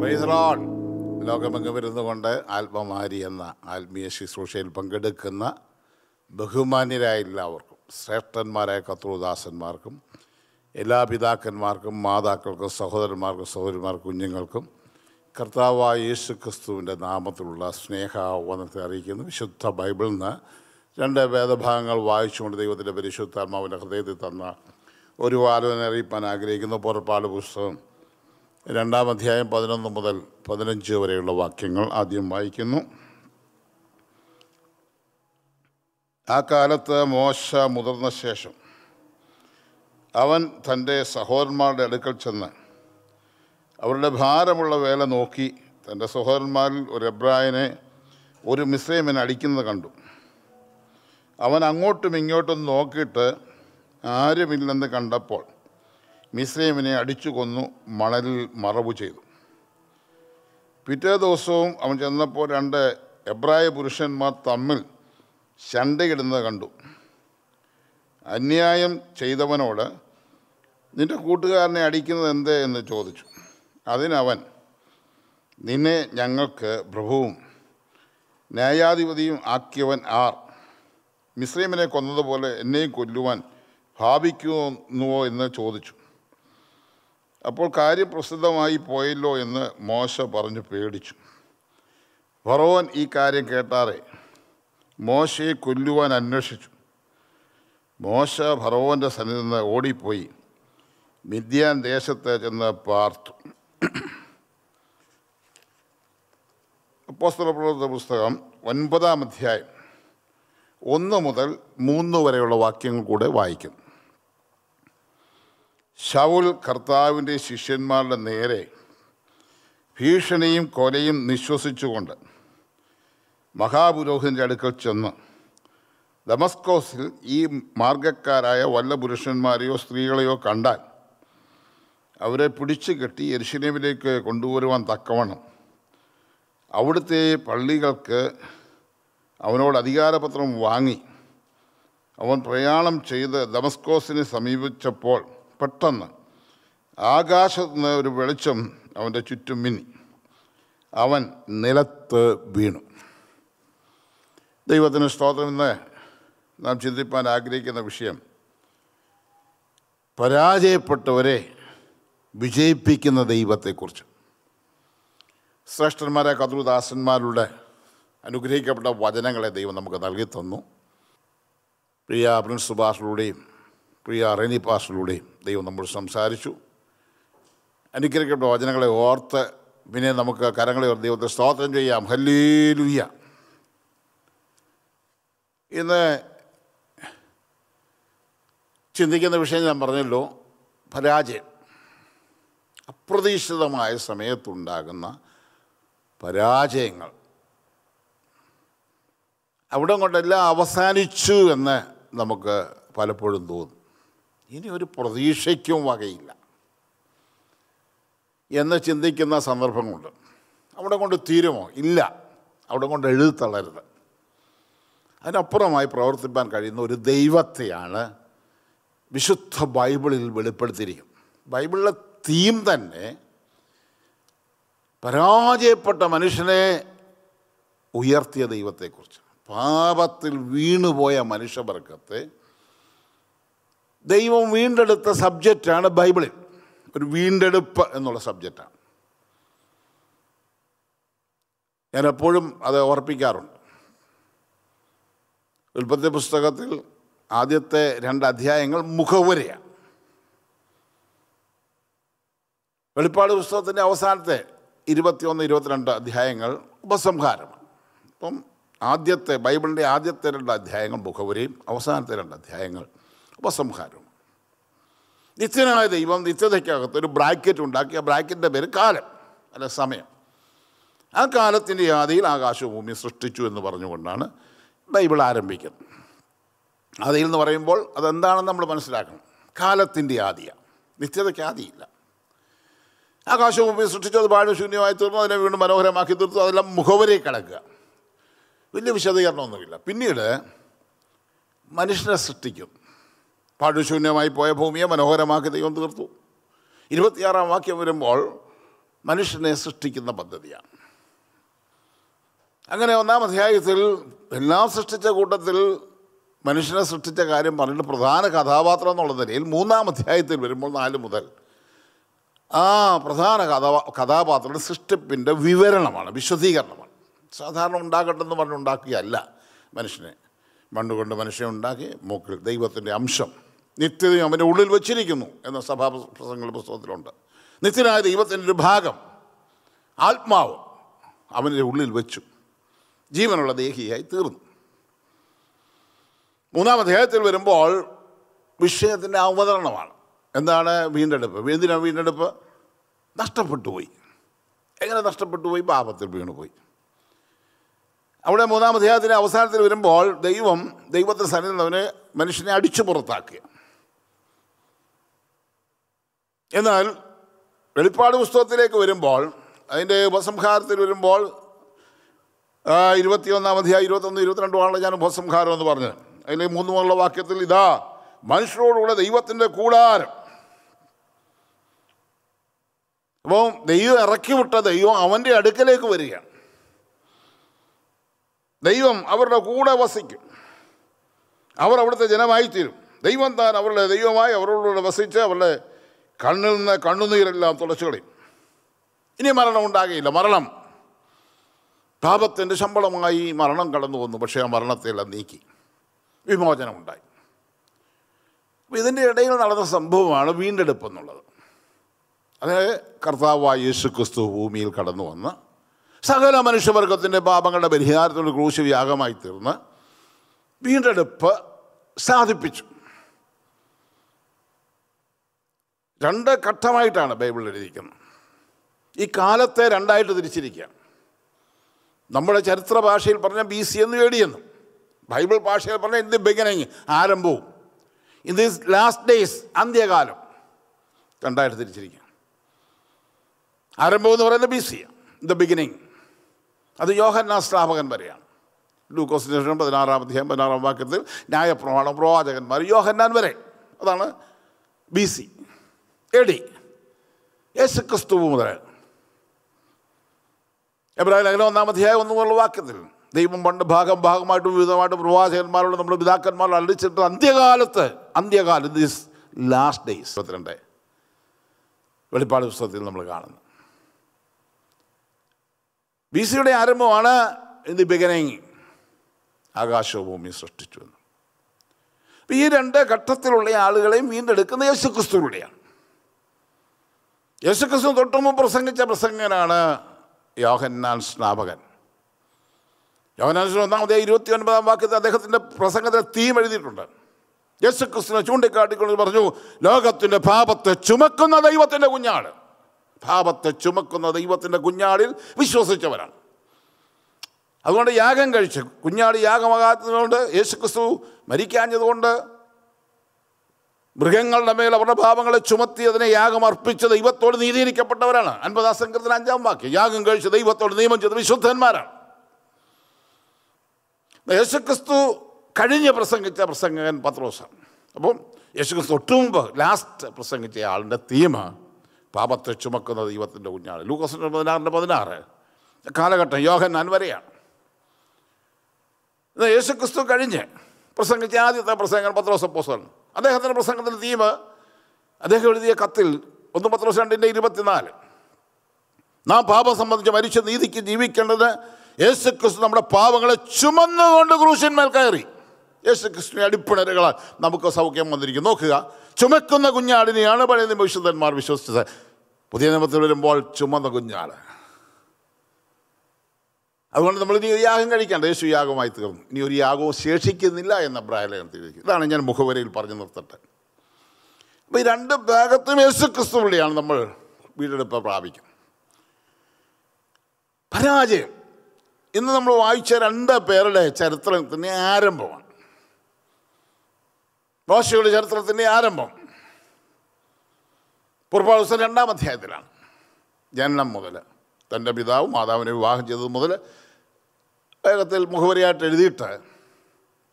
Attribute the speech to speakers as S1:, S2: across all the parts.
S1: പ്രൈസറോൺ ലോകമെങ്ങും ഇരുന്നുകൊണ്ട് ആത്മമാരി എന്ന ആത്മീയ ശുശ്രൂഷയിൽ പങ്കെടുക്കുന്ന ബഹുമാന്യരായ എല്ലാവർക്കും ശ്രേഷ്ഠന്മാരായ കത്രുദാസന്മാർക്കും എല്ലാ പിതാക്കന്മാർക്കും മാതാക്കൾക്കും സഹോദരന്മാർക്കും സഹോദരിമാർക്കും കുഞ്ഞുങ്ങൾക്കും കർത്താവായ യേശു ക്രിസ്തുവിന്റെ നാമത്തിലുള്ള സ്നേഹാവനത്തെ അറിയിക്കുന്നു. വിശുദ്ധ ബൈബിളിൽ നിന്ന് രണ്ട് വേദഭാഗങ്ങൾ വായിച്ചുകൊണ്ട് ദൈവത്തിന്റെ പരിശുദ്ധാത്മാവിന്റെ ഹൃദയത്തിൽ തന്ന ഒരു ആലോചന അറിയിപ്പാൻ ആഗ്രഹിക്കുന്നു. പുറപ്പാട് പുസ്തകം രണ്ടാം അധ്യായം പതിനൊന്ന് മുതൽ പതിനഞ്ച് വരെയുള്ള വാക്യങ്ങൾ ആദ്യം വായിക്കുന്നു. ആ കാലത്ത് മോശ മുതിർന്ന ശേഷം അവൻ തന്റെ സഹോദരന്മാരുടെ അടുക്കൽ ചെന്ന് അവരുടെ ഭാരമുള്ള വേല നോക്കി തന്റെ സഹോദരന്മാരിൽ ഒരു എബ്രായനെ ഒരു മിസ്രൈമിനെ അടിക്കുന്നത് കണ്ടു. അവൻ അങ്ങോട്ടും ഇങ്ങോട്ടും നോക്കിയിട്ട് ആരുമില്ലെന്ന് കണ്ടപ്പോൾ മിസ്രൈമിനെ അടിച്ചു കൊന്നു മണലിൽ മറവ് ചെയ്തു. പിറ്റേ ദിവസവും അവൻ ചെന്നപ്പോൾ രണ്ട് എബ്രായ പുരുഷന്മാർ തമ്മിൽ ശണ്ടയിടുന്നത് കണ്ടു. അന്യായം ചെയ്തവനോട് നിന്റെ കൂട്ടുകാരനെ അടിക്കുന്നത് എന്തേ? എന്ന് ചോദിച്ചു. അതിനവൻ നിന്നെ ഞങ്ങൾക്ക് പ്രഭുവും ന്യായാധിപതിയും ആക്കിയവൻ ആർ? മിസ്രൈമിനെ കൊന്നതുപോലെ എന്നെയും കൊല്ലുവാൻ ഭാവിക്കുന്നുവോ? എന്ന് ചോദിച്ചു. അപ്പോൾ കാര്യം പ്രസിദ്ധമായി പോയല്ലോ എന്ന് മോശ പറഞ്ഞു പേടിച്ചു. ഫറോൻ ഈ കാര്യം കേട്ടാറെ. മോശയെ കൊല്ലുവാൻ അന്വേഷിച്ചു. മോശ ഫറോവന്റെ സന്നിധി നിന്ന് ഓടിപ്പോയി. മിഥ്യാൻ ദേശത്ത് ചെന്ന് പാർത്തു. അപ്പോസ്തല പ്രവർത്തന പുസ്തകം ഒൻപതാം അധ്യായം. ഒന്ന് മുതൽ മൂന്ന് വരെയുള്ള വാക്യങ്ങൾ കൂടെ വായിക്കും. ശൗൽ കർത്താവിന്റെ ശിഷ്യന്മാരുടെ നേരെ ഭീഷണിയും കൊലയും നിശ്വസിച്ചുകൊണ്ട് മഹാപുരോഹിതന്റെ അടുക്കൽ ചെന്ന് ദമസ്കോസിൽ ഈ മാർഗക്കാരായ വല്ല പുരുഷന്മാരെയോ സ്ത്രീകളെയോ കണ്ടാൽ അവരെ പിടിച്ചു കെട്ടി എരിശിലേമിലേക്ക് കൊണ്ടുവരുവാൻ തക്കവണ്ണം അവിടുത്തെ പള്ളികൾക്ക് അവനോട് അധികാരപത്രം വാങ്ങി അവൻ പ്രയാണം ചെയ്ത് ദമസ്കോസിനെ സമീപിച്ചപ്പോൾ പെട്ടെന്ന് ആകാശത്ത് നിന്ന് ഒരു വെളിച്ചം അവന്റെ ചുറ്റും മിന്നി. അവൻ നിലത്ത് വീണു. ദൈവത്തിന് സ്തോത്രം. ഇന്ന് നാം ചിന്തിപ്പാൻ ആഗ്രഹിക്കുന്ന വിഷയം പരാജയപ്പെട്ടവരെ വിജയിപ്പിക്കുന്ന ദൈവത്തെക്കുറിച്ച്. ശ്രേഷ്ഠന്മാരെ കതുദാസന്മാരുടെ അനുഗ്രഹിക്കപ്പെട്ട വചനങ്ങളെ ദൈവം നമുക്ക് നൽകി തന്നു. പ്രിയ പ്രിൻസ് സുഭാഷിലൂടെയും പ്രിയ റെനി പാസിലൂടെയും ദൈവം നമ്മൾ സംസാരിച്ചു. അനുഗ്രഹിക്കപ്പെട്ട വചനങ്ങളെ ഓർത്ത് പിന്നെ നമുക്ക് കരങ്ങളെ ഓർത്ത് ദൈവത്തെ സ്തോത്രം ചെയ്യാം. ഹല്ലേലുയ്യ ഇന്ന് ചിന്തിക്കുന്ന വിഷയം ഞാൻ പറഞ്ഞല്ലോ പരാജയം. അപ്രതീക്ഷിതമായ സമയത്തുണ്ടാകുന്ന പരാജയങ്ങൾ. അവിടെ കൊണ്ടെല്ലാം അവസാനിച്ചു എന്ന് നമുക്ക് പലപ്പോഴും തോന്നും. ഇനി ഒരു പ്രതീക്ഷയ്ക്കും വകയില്ല. എന്ന് ചിന്തിക്കുന്ന സന്ദർഭങ്ങളുണ്ട്. അവിടെ കൊണ്ട് തീരുമോ? ഇല്ല. അവിടെ കൊണ്ട് എഴുതി തളരുത് അതിനപ്പുറമായി പ്രവർത്തിപ്പാൻ കഴിയുന്ന ഒരു ദൈവത്തെയാണ് വിശുദ്ധ ബൈബിളിൽ വെളിപ്പെടുത്തിയിരിക്കും ബൈബിളിലെ തീം തന്നെ പരാജയപ്പെട്ട മനുഷ്യനെ ഉയർത്തിയ ദൈവത്തെക്കുറിച്ച്. പാപത്തിൽ വീണുപോയ മനുഷ്യവർഗത്തെ ദൈവം വീണ്ടെടുത്ത സബ്ജക്റ്റാണ് ബൈബിളിൽ ഒരു വീണ്ടെടുപ്പ് എന്നുള്ള സബ്ജക്റ്റാണ്. ഞാൻ എപ്പോഴും അത് ഓർപ്പിക്കാറുണ്ട്. ഉൽപ്പത്തി പുസ്തകത്തിൽ ആദ്യത്തെ രണ്ട് അധ്യായങ്ങൾ മുഖവുരയാണ്. വെളിപ്പാട് പുസ്തകത്തിന്റെ അവസാനത്തെ ഇരുപത്തിയൊന്ന് ഇരുപത്തിരണ്ട് അധ്യായങ്ങൾ ഉപസംഹാരമാണ്. അപ്പം ആദ്യത്തെ ബൈബിളിന്റെ ആദ്യത്തെ രണ്ട് അധ്യായങ്ങൾ മുഖവുരയും അവസാനത്തെ രണ്ട് അധ്യായങ്ങൾ ഉപസംഹാരവും നിത്യനായ ദൈവം നിത്യതയ്ക്കകത്ത് ഒരു ബ്രാക്കറ്റ് ഉണ്ടാക്കി ആ ബ്രാക്കറ്റിന്റെ പേര് കാലം അല്ല സമയം. ആ കാലത്തിന്റെ ആദിയിൽ ആകാശഭൂമി ഭൂമി സൃഷ്ടിച്ചു എന്ന് പറഞ്ഞുകൊണ്ടാണ് ബൈബിൾ ആരംഭിക്കുന്നത്. ആദിയിൽ എന്ന് പറയുമ്പോൾ അതെന്താണെന്ന് നമ്മൾ മനസ്സിലാക്കണം. കാലത്തിന്റെ ആദിയാണ് നിത്യതയ്ക്ക് ആദിയില്ല. ആകാശഭൂമി ഭൂമി സൃഷ്ടിച്ചു അത് പാഴും ശൂന്യമായി തീർന്നു അതിനെ വീണ്ടും മനോഹരമാക്കി തീർത്തു അതെല്ലാം മുഖവരെ കിടക്കുക. വലിയ വിശദീകരണമൊന്നുമില്ല. പിന്നീട് മനുഷ്യനെ സൃഷ്ടിക്കും. പാഴുശൂന്യമായി പോയ ഭൂമിയെ മനോഹരമാക്കി ദൈവം തീർത്തു. ഇരുപത്തിയാറാം വാക്യം വരുമ്പോൾ മനുഷ്യനെ സൃഷ്ടിക്കുന്ന പദ്ധതിയാണ്. അങ്ങനെ ഒന്നാം അധ്യായത്തിൽ എല്ലാം സൃഷ്ടിച്ച കൂട്ടത്തിൽ മനുഷ്യനെ സൃഷ്ടിച്ച കാര്യം പറഞ്ഞിട്ട് പ്രധാന കഥാപാത്രം എന്നുള്ള നിലയിൽ മൂന്നാം അധ്യായത്തിൽ വരുമ്പോൾ നാല് മുതൽ ആ പ്രധാന കഥാ കഥാപാത്രം സൃഷ്ടിപ്പിന്റെ വിവരണമാണ് വിശദീകരണമാണ്. സാധാരണ ഉണ്ടാകട്ടെന്ന് പറഞ്ഞ് ഉണ്ടാക്കിയല്ല മനുഷ്യനെ. മണ്ണുകൊണ്ട് മനുഷ്യനെ ഉണ്ടാക്കി മൂക്കിൽ ദൈവത്തിന്റെ അംശം നിത്യതയും അവന്റെ ഉള്ളിൽ വച്ചിരിക്കുന്നു എന്ന സഭാ പ്രസംഗങ്ങളുടെ പുസ്തകത്തിലുണ്ട്. നിത്യനായ ദൈവത്തിന്റെ ഒരു ഭാഗം ആത്മാവ് അവന്റെ ഉള്ളിൽ വെച്ചു. ജീവനുള്ള ദേഹിയായി തീർന്നു. മൂന്നാം അധ്യായത്തിൽ വരുമ്പോൾ വിഷയത്തിന്റെ അവതരണമാണ്. എന്താണ് വീണ്ടെടുപ്പ്? എന്തിനാണ് വീണ്ടെടുപ്പ്? നഷ്ടപ്പെട്ടു പോയി എങ്ങനെ നഷ്ടപ്പെട്ടു പോയി പാപത്തിൽ വീണുപോയി. അവിടെ മൂന്നാം അധ്യായത്തിന്റെ അവസാനത്തിൽ വരുമ്പോൾ ദൈവം ദൈവത്തിന് അവനെ മനുഷ്യനെ അടിച്ചു പുറത്താക്കുക എന്നാൽ വെളിപ്പാട് പുസ്തകത്തിലേക്ക് വരുമ്പോൾ അതിന്റെ ഉപസംഹാരത്തിൽ വരുമ്പോൾ ഇരുപത്തിയൊന്നാം അധ്യായം ഇരുപത്തൊന്ന് ഇരുപത്തിരണ്ടുമാണ് ഞാൻ ഉപസംഹാരം എന്ന് പറഞ്ഞത്. അതിലെ മൂന്ന് മുതലുള്ള വാക്യത്തിൽ ഇതാ മനുഷ്യരോടുകൂടെ ദൈവത്തിന്റെ കൂടാരം. അപ്പോൾ ദൈവം ഇറക്കി വിട്ട ദൈവം അവന്റെ അടുക്കലേക്ക് വരികയാണ്. ദൈവം അവരുടെ കൂടെ വസിക്കും. അവർ അവിടുത്തെ ജനമായി തീരും ദൈവം താൻ അവരുടെ ദൈവമായി അവരോടുകൂടെ വസിച്ച് അവരുടെ കണ്ണിൽ നിന്ന് കണ്ണുനീരെല്ലാം തുളച്ചു കളയും. ഇനി മരണം ഉണ്ടാകുകയില്ല മരണം. പാപത്തിന്റെ ശമ്പളമായി മരണം കടന്നു വന്നു. പക്ഷേ ആ മരണത്തെല്ലാം നീക്കി. വിമോചനം ഉണ്ടായി അപ്പോൾ ഇതിന്റെ ഇടയിൽ നടന്ന സംഭവമാണ് വീണ്ടെടുപ്പ് എന്നുള്ളത് അത് കർത്താവായ യേശു ക്രിസ്തു ഭൂമിയിൽ കടന്നു വന്ന് സകല മനുഷ്യവർഗത്തിന്റെ പാപങ്ങളുടെ പരിഹാരത്തോട് ക്രൂശ വ്യാഗമായി തീർന്ന് വീണ്ടെടുപ്പ് സാധിപ്പിച്ചു. രണ്ട് ഘട്ടമായിട്ടാണ് ബൈബിൾ എഴുതിയിരിക്കുന്നത്. ഈ കാലത്തെ രണ്ടായിട്ട് തിരിച്ചിരിക്കുക. നമ്മുടെ ചരിത്ര ഭാഷയിൽ പറഞ്ഞ ബി സി എന്ന് എന്നും. ബൈബിൾ ഭാഷയിൽ പറഞ്ഞ ഇൻ ബിഗനിങ് ആരംഭവും. ഇൻ ദീസ് ലാസ്റ്റ് ഡേയ്സ് അന്ത്യകാലം. രണ്ടായിട്ട് തിരിച്ചിരിക്കുക. ആരംഭം എന്ന് പറയുന്നത് ബി സി ദ ബിഗിനിങ് അത് യോഹന്നാ സ്ഥാപകൻ വരെയാണ്. ലൂക്കോസിന് ശേഷം പതിനാറാം അധ്യായം പതിനാറാം വാക്യത്തിൽ ന്യായപ്രമാണം പ്രവാചകന്മാർ യോഹന്നാൻ വരെ. അതാണ് ബി സി. എ ഡി യേശു ക്രിസ്തു മുതൽ എബ്രാഹിം ലേഖനം ഒന്നാമധ്യായ ഒന്നു ഒന്നുമുള്ള വാക്യത്തിൽ ദൈവം പണ്ട് ഭാഗം ഭാഗമായിട്ടും വിവിധമായിട്ടും പ്രവാചകന്മാരോട് നമ്മുടെ പിതാക്കന്മാരോട് അള്ളിച്ചിട്ട് അന്ത്യകാലത്ത് അന്ത്യകാലം ദിസ് ലാസ്റ്റ് ഡേയ്സ് ഇരുപത്തിരണ്ട്. വെളിപ്പാട് പുസ്തകത്തിൽ നമ്മൾ കാണുന്നു. ബി സിയുടെ ആരംഭമാണ് ഇൻ ദി ബിഗനിങ് ആകാശവും ഭൂമി സൃഷ്ടിച്ചു എന്ന്. ഈ രണ്ട് ഘട്ടത്തിലുള്ള ആളുകളെയും വീണ്ടെടുക്കുന്ന യേശുക്രിസ്തുവിലൂടെയാണ്. യേശുക്രിസ്തു തൊട്ടുമുമ്പ് പ്രസംഗിച്ച പ്രസംഗനാണ് യോഹന്നാൻ സ്നാപകൻ. യോഹന്നാൻ ഒന്നാമതേ ഇരുപത്തി ഒൻപതാം വാക്യത്തിൽ അദ്ദേഹത്തിന്റെ പ്രസംഗത്തിൽ തീം എഴുതിയിട്ടുണ്ട്. യേശുക്രിസ്തുവിനെ ചൂണ്ടിക്കാട്ടിക്കൊണ്ട് പറഞ്ഞു ലോകത്തിന്റെ പാപത്തെ ചുമക്കുന്ന ദൈവത്തിന്റെ കുഞ്ഞാട്. പാപത്തെ ചുമക്കുന്ന ദൈവത്തിന്റെ കുഞ്ഞാടിൽ വിശ്വസിച്ചവരാണ് അതുകൊണ്ട് യാഗം കഴിച്ച് കുഞ്ഞാട് യാഗമാകാത്തതുകൊണ്ട് യേശുക്രിസ്തു മരിക്കാഞ്ഞതുകൊണ്ട് മൃഗങ്ങളുടെ മേൽ അവരുടെ പാപങ്ങളെ ചുമത്തി അതിനെ യാഗം അർപ്പിച്ച് ദൈവത്തോട് നീതീകരിക്കപ്പെട്ടവരാണ്. അൻപതാം സംഘത്തിന് അഞ്ചാം വാക്യം. യാഗം കഴിച്ച് ദൈവത്തോട് നിയമം ചെയ്ത വിശുദ്ധന്മാരാണ്. യേശുക്രിസ്തു കഴിഞ്ഞ് പ്രസംഗിച്ച പ്രസംഗകൻ പത്രോസാണ്. അപ്പം യേശുക്രിസ്തു ഒട്ടു ലാസ്റ്റ് പ്രസംഗിച്ച ആളിന്റെ തീമ പാപത്തെ ചുമക്കുന്ന ദൈവത്തിന്റെ കുഞ്ഞാണ്. ലൂക്കോസിന്റെ പതിനാറിന്റെ പതിനാറ്. കാലഘട്ടം യോഹന്നാൻ വരെയാണ്. യേശുക്രിസ്തു കഴിഞ്ഞ് പ്രസംഗിച്ച ആദ്യത്തെ പ്രസംഗം പത്രോസ് അപ്പോസ്തലൻ. അദ്ദേഹത്തിന്റെ പ്രസംഗത്തിന്റെ തീം അദ്ദേഹം എഴുതിയ കത്തിൽ ഒന്ന് പത്രോസ് രണ്ടിന്റെ ഇരുപത്തിനാല് നാം പാപം സംബന്ധിച്ച് മരിച്ച നീതിക്ക് ജീവിക്കേണ്ടത് യേശു ക്രിസ്തു നമ്മുടെ പാപങ്ങളെ ചുമന്നുകൊണ്ട് ക്രൂശന്മേൽ കയറി. യേശു ക്രിസ്തുവിനെ അടിപ്പിണരുകളാൽ നമുക്ക് സൗഖ്യം വന്നിരിക്കും നോക്കുക ചുമക്കുന്ന കുഞ്ഞാടിനെയാണ് പഴയ നിമിഷന്മാർ വിശ്വസിച്ചത്. പുതിയ നിയമത്തിൽ വരുമ്പോൾ ചുമന്ന കുഞ്ഞാട്. അതുകൊണ്ട് നമ്മൾ ഇനി ഒരു യാഗം കഴിക്കേണ്ട. യേശു യാഗമായി തീർന്നു. ഇനി ഒരു യാഗവും ശേഷിക്കുന്നില്ല എന്ന പ്രായലേഖനത്തിൽ ഇതാണ് ഞാൻ മുഖവരയിൽ പറഞ്ഞു നിർത്തട്ടെ. അപ്പോൾ ഈ രണ്ട് ഭാഗത്തും യേശു ക്രിസ്തുവിടെയാണ് നമ്മൾ വീടെടുപ്പ് പ്രാപിക്കും. പരാജയം. ഇന്ന് നമ്മൾ വായിച്ച രണ്ട് പേരുടെ ചരിത്രത്തിന്റെ ആരംഭമാണ്. മോശയുടെ ചരിത്രത്തിന്റെ ആരംഭം. പുറപ്പാട് ദിവസം രണ്ടാം അധ്യായത്തിലാണ്. ജനനം മുതൽ തന്റെ പിതാവ് മാതാവിനെ വിവാഹം ചെയ്തത് മുതൽ വേഗത്തിൽ മുഖവരിയായിട്ട് എഴുതിയിട്ട്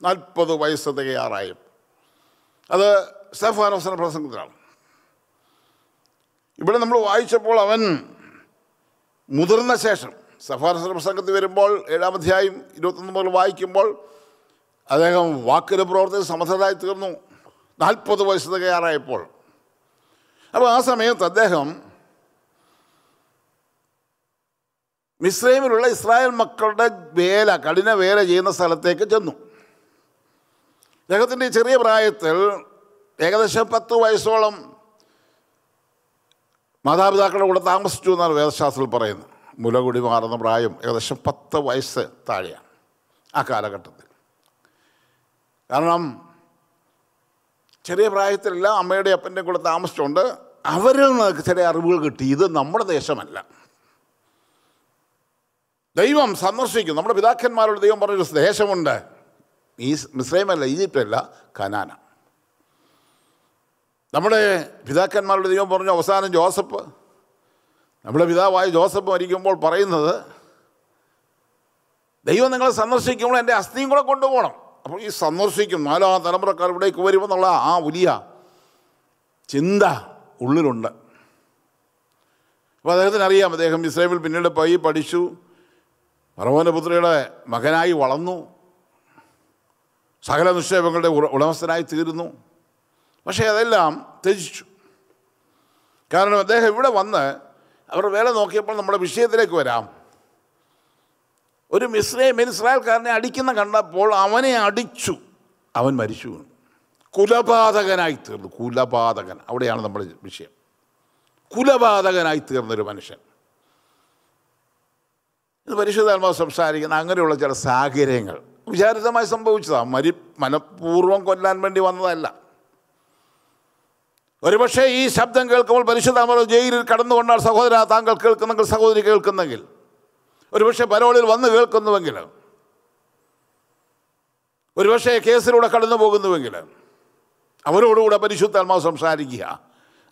S1: നാൽപ്പത് വയസ്സ് തികയാറായും. അത് സ്റ്റെഫാനോസിന്റെ പ്രസംഗത്തിലാണ്. ഇവിടെ നമ്മൾ വായിച്ചപ്പോൾ അവൻ മുതിർന്ന ശേഷം സഫാർ പ്രസംഗത്തിൽ വരുമ്പോൾ ഏഴാം അധ്യായം ഇരുപത്തൊന്ന് മുതൽ വായിക്കുമ്പോൾ അദ്ദേഹം വാക്കിന് പ്രവർത്തനം സമർത്ഥരായി തീർന്നു. നാൽപ്പത് വയസ്സ് തികയാറായപ്പോൾ. അപ്പോൾ ആ സമയത്ത് അദ്ദേഹം മിസ്രൈമിലുള്ള ഇസ്രായേൽ മക്കളുടെ വേല കഠിന വേല ചെയ്യുന്ന സ്ഥലത്തേക്ക് ചെന്നു. അദ്ദേഹത്തിന്റെ ചെറിയ പ്രായത്തിൽ ഏകദേശം പത്ത് വയസ്സോളം മാതാപിതാക്കളുടെ കൂടെ താമസിച്ചു എന്നാണ് വേദശാസ്ത്രത്തിൽ പറയുന്നത്. മുലകുടി മാറുന്ന പ്രായം ഏകദേശം പത്ത് വയസ്സ് താഴെയാണ് ആ കാലഘട്ടത്തിൽ. കാരണം ചെറിയ പ്രായത്തിലെല്ലാം അമ്മയുടെ അപ്പന്റെ കൂടെ താമസിച്ചുകൊണ്ട് അവരിൽ നിന്ന് ചില അറിവുകൾ കിട്ടി. ഇത് നമ്മുടെ ദേശമല്ല. ദൈവം സന്ദർശിക്കും നമ്മുടെ പിതാക്കന്മാരുടെ ദൈവം പറഞ്ഞൊരു ദേശമുണ്ട് ഈ മിസ്രൈമല്ല ഈജിപ്റ്റല്ല കനാന. നമ്മുടെ പിതാക്കന്മാരുടെ ദൈവം പറഞ്ഞു അവസാനം ജോസഫ് നമ്മുടെ പിതാവായ ജോസഫ് മരിക്കുമ്പോൾ പറയുന്നത് ദൈവം നിങ്ങളെ സന്ദർശിക്കുമ്പോൾ എന്റെ അസ്ഥിയും കൂടെ കൊണ്ടുപോകണം. അപ്പോൾ ഈ സന്ദർശിക്കും നാലാം തലമുറക്കാർ ഇവിടേക്ക് വരുമെന്നുള്ള ആ വലിയ ചിന്ത ഉള്ളിലുണ്ട്. അപ്പോൾ അദ്ദേഹത്തിന് അറിയാം അദ്ദേഹം ഇസ്രേമിൽ പിന്നീട് പോയി പഠിച്ചു. പറവനപുത്രിയുടെ മകനായി വളർന്നു. സകല നിക്ഷേപങ്ങളുടെ ഉട- ഉടമസ്ഥനായി തീരുന്നു. പക്ഷേ അതെല്ലാം ത്യജിച്ചു. കാരണം അദ്ദേഹം ഇവിടെ വന്ന് അവർ വേല നോക്കിയപ്പോൾ നമ്മുടെ വിഷയത്തിലേക്ക് വരാം. ഒരു മിസ്രൈം ഇസ്രായേൽക്കാരനെ അടിക്കുന്ന കണ്ടപ്പോൾ അവനെ അടിച്ചു. അവൻ മരിച്ചു. കുലപാതകനായി തീർന്നു. കുലപാതകൻ. അവിടെയാണ് നമ്മുടെ വിഷയം. കുലപാതകനായി തീർന്നൊരു മനുഷ്യൻ. ഇത് പരിശുദ്ധാത്മാവ് സംസാരിക്കുന്ന അങ്ങനെയുള്ള ചില സാഹചര്യങ്ങൾ വിചാരിതമായി സംഭവിച്ചതാണ് മരി മനഃപൂർവം കൊല്ലാൻ വേണ്ടി വന്നതല്ല. ഒരുപക്ഷെ ഈ ശബ്ദം കേൾക്കുമ്പോൾ പരിശുദ്ധാത്മാവ് ജയിലിൽ കടന്നുകൊണ്ടാണ് സഹോദര താങ്കൾ കേൾക്കുന്നെങ്കിൽ സഹോദരി കേൾക്കുന്നെങ്കിൽ. ഒരുപക്ഷെ പരോളിൽ വന്ന് കേൾക്കുന്നുവെങ്കിൽ. ഒരുപക്ഷെ കേസിലൂടെ കടന്നു പോകുന്നുവെങ്കിൽ അവരോടുകൂടെ പരിശുദ്ധാത്മാവ് സംസാരിക്കുക.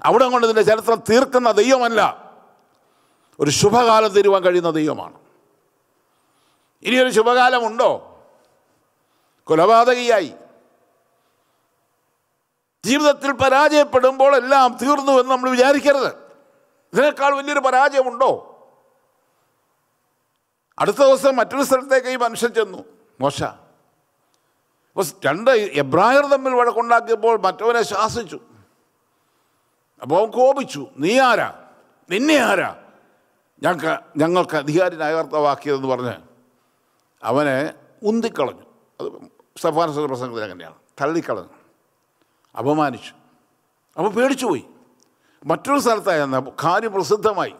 S1: അവിടെ കൊണ്ട് ഇതിന്റെ ചരിത്രം തീർക്കുന്ന ദൈവമല്ല. ഒരു ശുഭകാലം തരുവാൻ കഴിയുന്ന ദൈവമാണ്. ഇനിയൊരു ശുഭകാലമുണ്ടോ? കൊലപാതകിയായി. ജീവിതത്തിൽ പരാജയപ്പെടുമ്പോൾ എല്ലാം തീർന്നു എന്ന് നമ്മൾ വിചാരിക്കരുത്. ഇതിനേക്കാൾ വലിയൊരു പരാജയമുണ്ടോ? അടുത്ത ദിവസം മറ്റൊരു സ്ഥലത്തേക്ക് ഈ മനുഷ്യൻ ചെന്നു. മോശ. രണ്ട് എബ്രായർ തമ്മിൽ വഴക്കുണ്ടാക്കിയപ്പോൾ മറ്റവനെ ശാസിച്ചു. അപ്പോൾ അവൻ കോപിച്ചു. നീ ആരാ? നിന്നെ ആരാ? ഞങ്ങൾക്ക് ഞങ്ങൾക്ക് അധികാരി നയകർത്തവാക്കിയതെന്ന് പറഞ്ഞ് അവനെ ഉന്തിക്കളഞ്ഞു. അത് സഫാന പ്രസംഗത്തിൽ അങ്ങനെയാണ്. തള്ളിക്കളഞ്ഞു. അപമാനിച്ചു. അപ്പോൾ പേടിച്ചു പോയി മറ്റൊരു സ്ഥലത്തായിരുന്ന കാര്യം പ്രസിദ്ധമായി.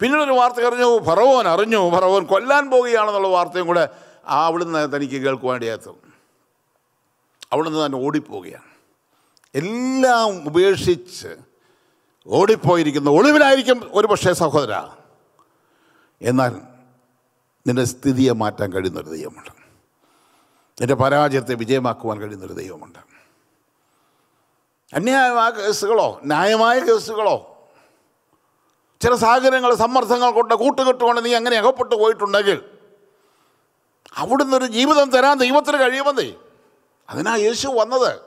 S1: പിന്നീട് ഒരു വാർത്ത അറിഞ്ഞു ഫറവോൻ അറിഞ്ഞു ഫറവോൻ കൊല്ലാൻ പോവുകയാണെന്നുള്ള വാർത്തയും കൂടെ ആ അവിടുന്ന് തനിക്ക് കേൾക്കുവാണ്ടിയാത്തത് അവിടുന്ന് തന്നെ ഓടിപ്പോവുകയാണ്. എല്ലാം ഉപേക്ഷിച്ച് ഓടിപ്പോയിരിക്കുന്ന ഒളിവിലായിരിക്കും ഒരു പക്ഷേ സഹോദര. എന്നാൽ നിന്റെ സ്ഥിതിയെ മാറ്റാൻ കഴിയുന്നൊരു ദൈവമുണ്ട്. നിന്റെ പരാജയത്തെ വിജയമാക്കുവാൻ കഴിയുന്നൊരു ദൈവമുണ്ട്. അന്യായമായ കേസുകളോ ന്യായമായ കേസുകളോ ചില സാഹചര്യങ്ങൾ സമ്മർദ്ദങ്ങൾ കൊണ്ട് കൂട്ടുകെട്ടുകൊണ്ട് നീ അങ്ങനെ അകപ്പെട്ടു പോയിട്ടുണ്ടെങ്കിൽ അവിടുന്ന് ഒരു ജീവിതം തരാൻ ദൈവത്തിന് കഴിയുമെന്നേ. അതിനാ യേശു വന്നത്.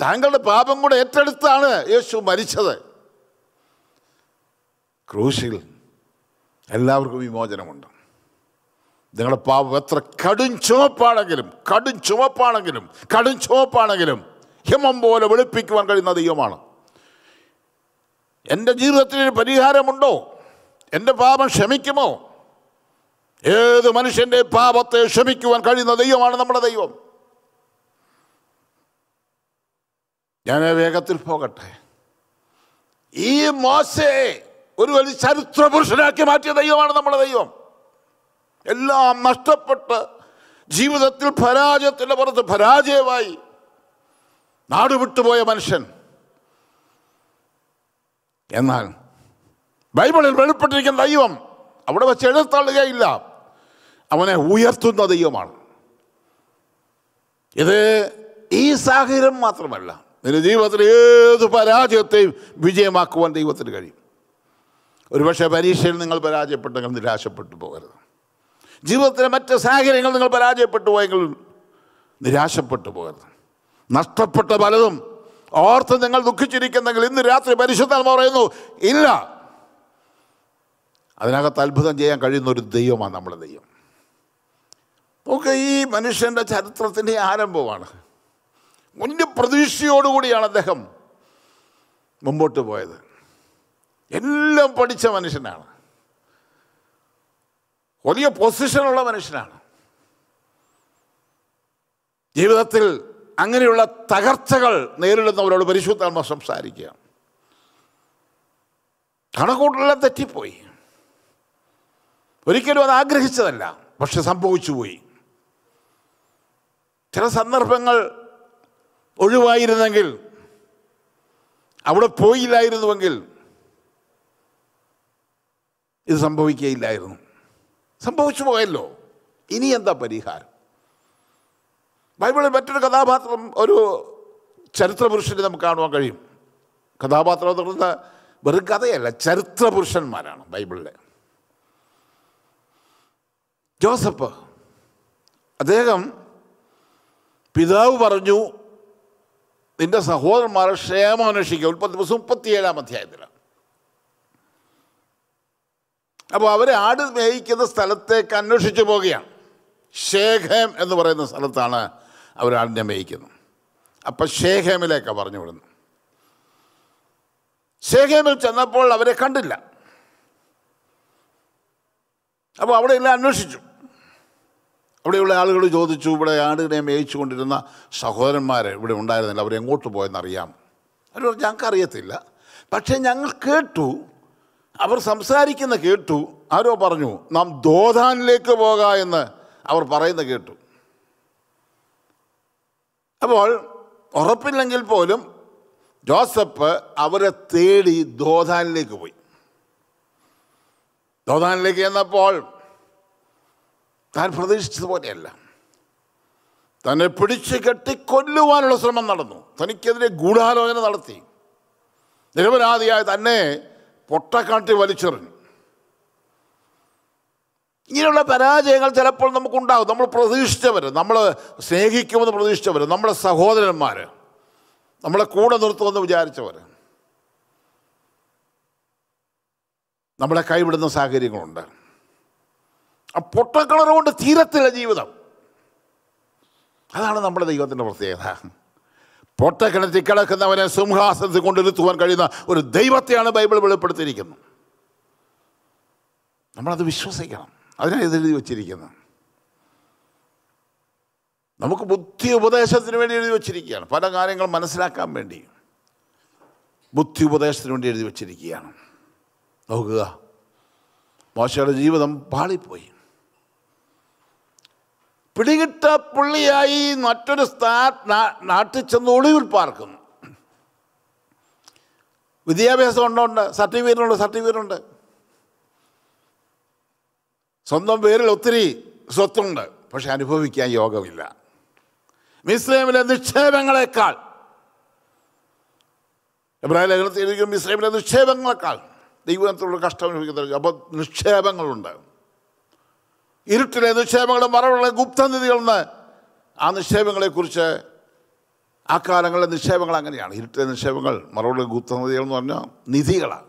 S1: താങ്കളുടെ പാപം കൂടെ ഏറ്റെടുത്താണ് യേശു മരിച്ചത്. ക്രൂശിൽ എല്ലാവർക്കും വിമോചനമുണ്ട്. നിങ്ങളുടെ പാപം എത്ര കടും ചുവപ്പാണെങ്കിലും കടും ചുവപ്പാണെങ്കിലും കടും ചുവപ്പാണെങ്കിലും ഹിമം പോലെ വെളുപ്പിക്കുവാൻ കഴിയുന്ന ദൈവമാണ്. എന്റെ ജീവിതത്തിന് ഒരു പരിഹാരമുണ്ടോ? എന്റെ പാപം ക്ഷമിക്കുമോ? ഏത് മനുഷ്യന്റെ പാപത്തെ ക്ഷമിക്കുവാൻ കഴിയുന്ന ദൈവമാണ് നമ്മുടെ ദൈവം? ഞാൻ വേഗത്തിൽ പോകട്ടെ. ഈ മോശയെ ഒരു വലിയ ചരിത്ര പുരുഷനാക്കി മാറ്റിയ ദൈവമാണ് നമ്മുടെ ദൈവം. എല്ലാം നഷ്ടപ്പെട്ട് ജീവിതത്തിൽ പരാജയത്തിന്റെ പുറത്ത് പരാജയമായി നാടുവിട്ടുപോയ മനുഷ്യൻ. എന്നാൽ ബൈബിളിൽ വെളിപ്പെട്ടിരിക്കുന്ന ദൈവം അവിടെ വെച്ച് എഴുത്തള്ളുകയില്ല അവനെ ഉയർത്തുന്ന ദൈവമാണ്. ഇത് ഈ സാഹചര്യം മാത്രമല്ല നിന്റെ ജീവിതത്തിൽ ഏത് പരാജയത്തെയും വിജയമാക്കുവാൻ ദൈവത്തിന് കഴിയും. ഒരുപക്ഷെ പരീക്ഷയിൽ നിങ്ങൾ പരാജയപ്പെട്ടെങ്കിൽ നിരാശപ്പെട്ടു പോകരുത്. ജീവിതത്തിലെ മറ്റ് സാഹചര്യങ്ങൾ നിങ്ങൾ പരാജയപ്പെട്ടു പോയെങ്കിൽ നിരാശപ്പെട്ടു പോകരുത്. നഷ്ടപ്പെട്ട പലതും ഓർത്ത് നിങ്ങൾ ദുഃഖിച്ചിരിക്കുന്നെങ്കിൽ ഇന്ന് രാത്രി പരിശുദ്ധ പറയുന്നു ഇല്ല. അതിനകത്ത് അത്ഭുതം ചെയ്യാൻ കഴിയുന്ന ഒരു ദൈവമാണ് നമ്മുടെ ദൈവം. നമുക്ക് ഈ മനുഷ്യന്റെ ചരിത്രത്തിന്റെ ആരംഭമാണ്. വലിയ പ്രതീക്ഷയോടുകൂടിയാണ് അദ്ദേഹം മുമ്പോട്ട് പോയത്. എല്ലാം പഠിച്ച മനുഷ്യനാണ്. വലിയ പൊസിഷനുള്ള മനുഷ്യനാണ്. ജീവിതത്തിൽ അങ്ങനെയുള്ള തകർച്ചകൾ നേരിടുന്നവരോട് പരിശുദ്ധാത്മ സംസാരിക്കുക. കണക്കൂട്ടെല്ലാം തെറ്റിപ്പോയി. ഒരിക്കലും അത് ആഗ്രഹിച്ചതല്ല പക്ഷെ സംഭവിച്ചു പോയി. ചില സന്ദർഭങ്ങൾ ഒഴിവായിരുന്നെങ്കിൽ അവിടെ പോയില്ലായിരുന്നുവെങ്കിൽ ഇത് സംഭവിക്കുകയില്ലായിരുന്നു. സംഭവിച്ചു പോയല്ലോ ഇനി എന്താ പരിഹാരം? ബൈബിളിൽ മറ്റൊരു കഥാപാത്രം ഒരു ചരിത്രപുരുഷനെ നമുക്ക് കാണുവാൻ കഴിയും. കഥാപാത്രം എന്ന് പറയുന്നത് വെറും കഥയല്ല ചരിത്രപുരുഷന്മാരാണ് ബൈബിളിലെ. ജോസഫ് അദ്ദേഹം പിതാവ് പറഞ്ഞു നിന്റെ സഹോദരന്മാരെ ക്ഷേമം അന്വേഷിക്കുക. ഉൽപ്പത്തി മുപ്പത്തിയേഴാം അധ്യായത്തിലാണ്. അപ്പോൾ അവരെ ആട് മേയിക്കുന്ന സ്ഥലത്തേക്ക് അന്വേഷിച്ചു പോവുകയാണ്. ഷേഖേം എന്ന് പറയുന്ന സ്ഥലത്താണ് അവർ ആടിനെ മേയിക്കുന്നത്. അപ്പം ഷേഖേമിലേക്കാണ് പറഞ്ഞു വിടുന്നത് ഷേഖേമിൽ ചെന്നപ്പോൾ അവരെ കണ്ടില്ല. അപ്പോൾ അവിടെ എല്ലാം അന്വേഷിച്ചു. അവിടെയുള്ള ആളുകൾ ചോദിച്ചു ഇവിടെ ആടിനെ മേയിച്ചു കൊണ്ടിരുന്ന സഹോദരന്മാർ ഇവിടെ ഉണ്ടായിരുന്നില്ല അവരെങ്ങോട്ട് പോയെന്നറിയാം? അവർ പറഞ്ഞു ഞങ്ങൾക്ക് അറിയത്തില്ല പക്ഷേ ഞങ്ങൾ കേട്ടു അവർ സംസാരിക്കുന്ന കേട്ടു. ആരോ പറഞ്ഞു നാം ദോധാനിലേക്ക് പോക എന്ന് അവർ പറയുന്ന കേട്ടു. അപ്പോൾ ഉറപ്പില്ലെങ്കിൽ പോലും ജോസഫ് അവരെ തേടി ദോധാനിലേക്ക് പോയി. ദോധാനിലേക്ക് ചെന്നപ്പോൾ താൻ പ്രതീക്ഷിച്ചതുപോലെയല്ല. തന്നെ പിടിച്ച് കെട്ടി കൊല്ലുവാനുള്ള ശ്രമം നടന്നു. തനിക്കെതിരെ ഗൂഢാലോചന നടത്തി. നിരപരാധിയായ തന്നെ പൊട്ടക്കാട്ടി വലിച്ചെറിഞ്ഞു. ഇങ്ങനെയുള്ള പരാജയങ്ങൾ ചിലപ്പോൾ നമുക്കുണ്ടാകും. നമ്മൾ പ്രതീക്ഷിച്ചവർ നമ്മൾ സ്നേഹിക്കുമെന്ന് പ്രതീക്ഷിച്ചവർ നമ്മുടെ സഹോദരന്മാർ നമ്മളെ കൂടെ നിർത്തുമെന്ന് വിചാരിച്ചവർ നമ്മളെ കൈവിടുന്ന സാഹചര്യങ്ങളുണ്ട്. ആ പൊട്ടക്കിണർ കൊണ്ട് തീരത്തില്ല ജീവിതം. അതാണ് നമ്മുടെ ദൈവത്തിന്റെ പ്രത്യേകത. പൊട്ടക്കിണറ്റിൽ കിടക്കുന്നവനെ സിംഹാസനത്തിൽ കൊണ്ടിരുത്തുവാൻ കഴിയുന്ന ഒരു ദൈവത്തെയാണ് ബൈബിൾ വെളിപ്പെടുത്തിയിരിക്കുന്നത്. നമ്മളത് വിശ്വസിക്കണം. അതിനാണ് എഴുതി വച്ചിരിക്കുന്നത്. നമുക്ക് ബുദ്ധി ഉപദേശത്തിന് വേണ്ടി എഴുതി വച്ചിരിക്കുകയാണ്. പല കാര്യങ്ങൾ മനസ്സിലാക്കാൻ വേണ്ടി. ബുദ്ധി ഉപദേശത്തിന് വേണ്ടി എഴുതി വച്ചിരിക്കുകയാണ്. നോക്കുക. മോശയുടെ ജീവിതം പാളിപ്പോയി. പിടികിട്ട പുള്ളിയായി മറ്റൊരു സ്ഥാ നാട്ടിൽ ചെന്ന് ഒളിവിൽ പാർക്കുന്നു. വിദ്യാഭ്യാസം ഉണ്ടോണ്ട് സർട്ടിഫിക്കറ്റുണ്ട് സർട്ടിഫിക്കറ്റുണ്ട് സ്വന്തം പേരിൽ ഒത്തിരി സ്വത്തുണ്ട് പക്ഷെ അനുഭവിക്കാൻ യോഗമില്ല. മിസ്ലൈമിലെ നിക്ഷേപങ്ങളെക്കാൾ എബ്രാഹിം ലേഖനത്തിൽ മിസ്ലൈമിലെ നിക്ഷേപങ്ങളെക്കാൾ ദൈവത്തിലുള്ള കഷ്ടം അനുഭവിക്കുന്നത് അപ്പോൾ നിക്ഷേപങ്ങളുണ്ട്. ഇരുട്ടിലെ നിക്ഷേപങ്ങളും മറവുള്ള ഗുപ്തനിധികളെന്ന് ആ നിക്ഷേപങ്ങളെക്കുറിച്ച് ആ കാലങ്ങളിലെ നിക്ഷേപങ്ങൾ അങ്ങനെയാണ്. ഇരുട്ടിലെ നിക്ഷേപങ്ങൾ മറവുള്ള ഗുപ്തനിധികൾ എന്ന് പറഞ്ഞാൽ നിധികളാണ്.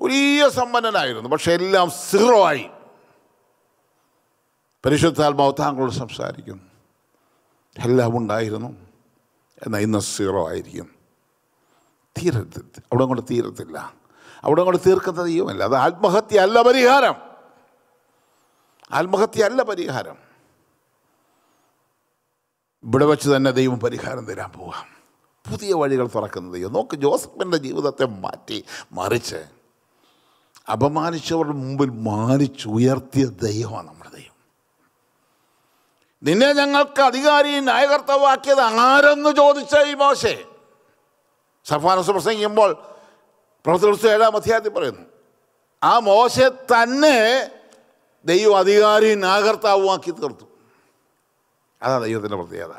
S1: വലിയ സമ്പന്നനായിരുന്നു പക്ഷെ എല്ലാം സീറോ ആയി. പരിശുദ്ധാത്മാവ് താങ്കളോട് സംസാരിക്കും എല്ലാം ഉണ്ടായിരുന്നു എന്നാൽ ഇന്ന് സീറോ ആയിരിക്കും. തീരത്തില്ല അവിടെ കൊണ്ട് തീരത്തില്ല. അവിടെ കൊണ്ട് തീർക്കുന്ന അത് ആത്മഹത്യ അല്ല പരിഹാരം. ആത്മഹത്യ അല്ല പരിഹാരം. ഇവിടെ വെച്ച് തന്നെ ദൈവം പരിഹാരം തരാൻ പോവാം. പുതിയ വഴികൾ തുറക്കുന്ന ദൈവം. നോക്ക് ജോസഫിന്റെ ജീവിതത്തെ മാറ്റി മറിച്ച്. അപമാനിച്ചവരുടെ മുമ്പിൽ മാനിച്ചുയർത്തിയ ദൈവമാണ് നമ്മുടെ ദൈവം. നിന്നെ ഞങ്ങൾക്ക് അധികാരി നായകർത്തവാക്കിയത് ആരെന്ന് ചോദിച്ച ഈ മോശെ സഫാനസ് പ്രസംഗിക്കുമ്പോൾ പ്രവർത്തന ഏഴാം അധ്യായത്തിൽ പറയുന്നു ആ മോശെ തന്നെ ദൈവം അധികാരി നാഗർത്താവുമാക്കി തീർത്തു. അതാണ് ദൈവത്തിന്റെ പ്രത്യേകത.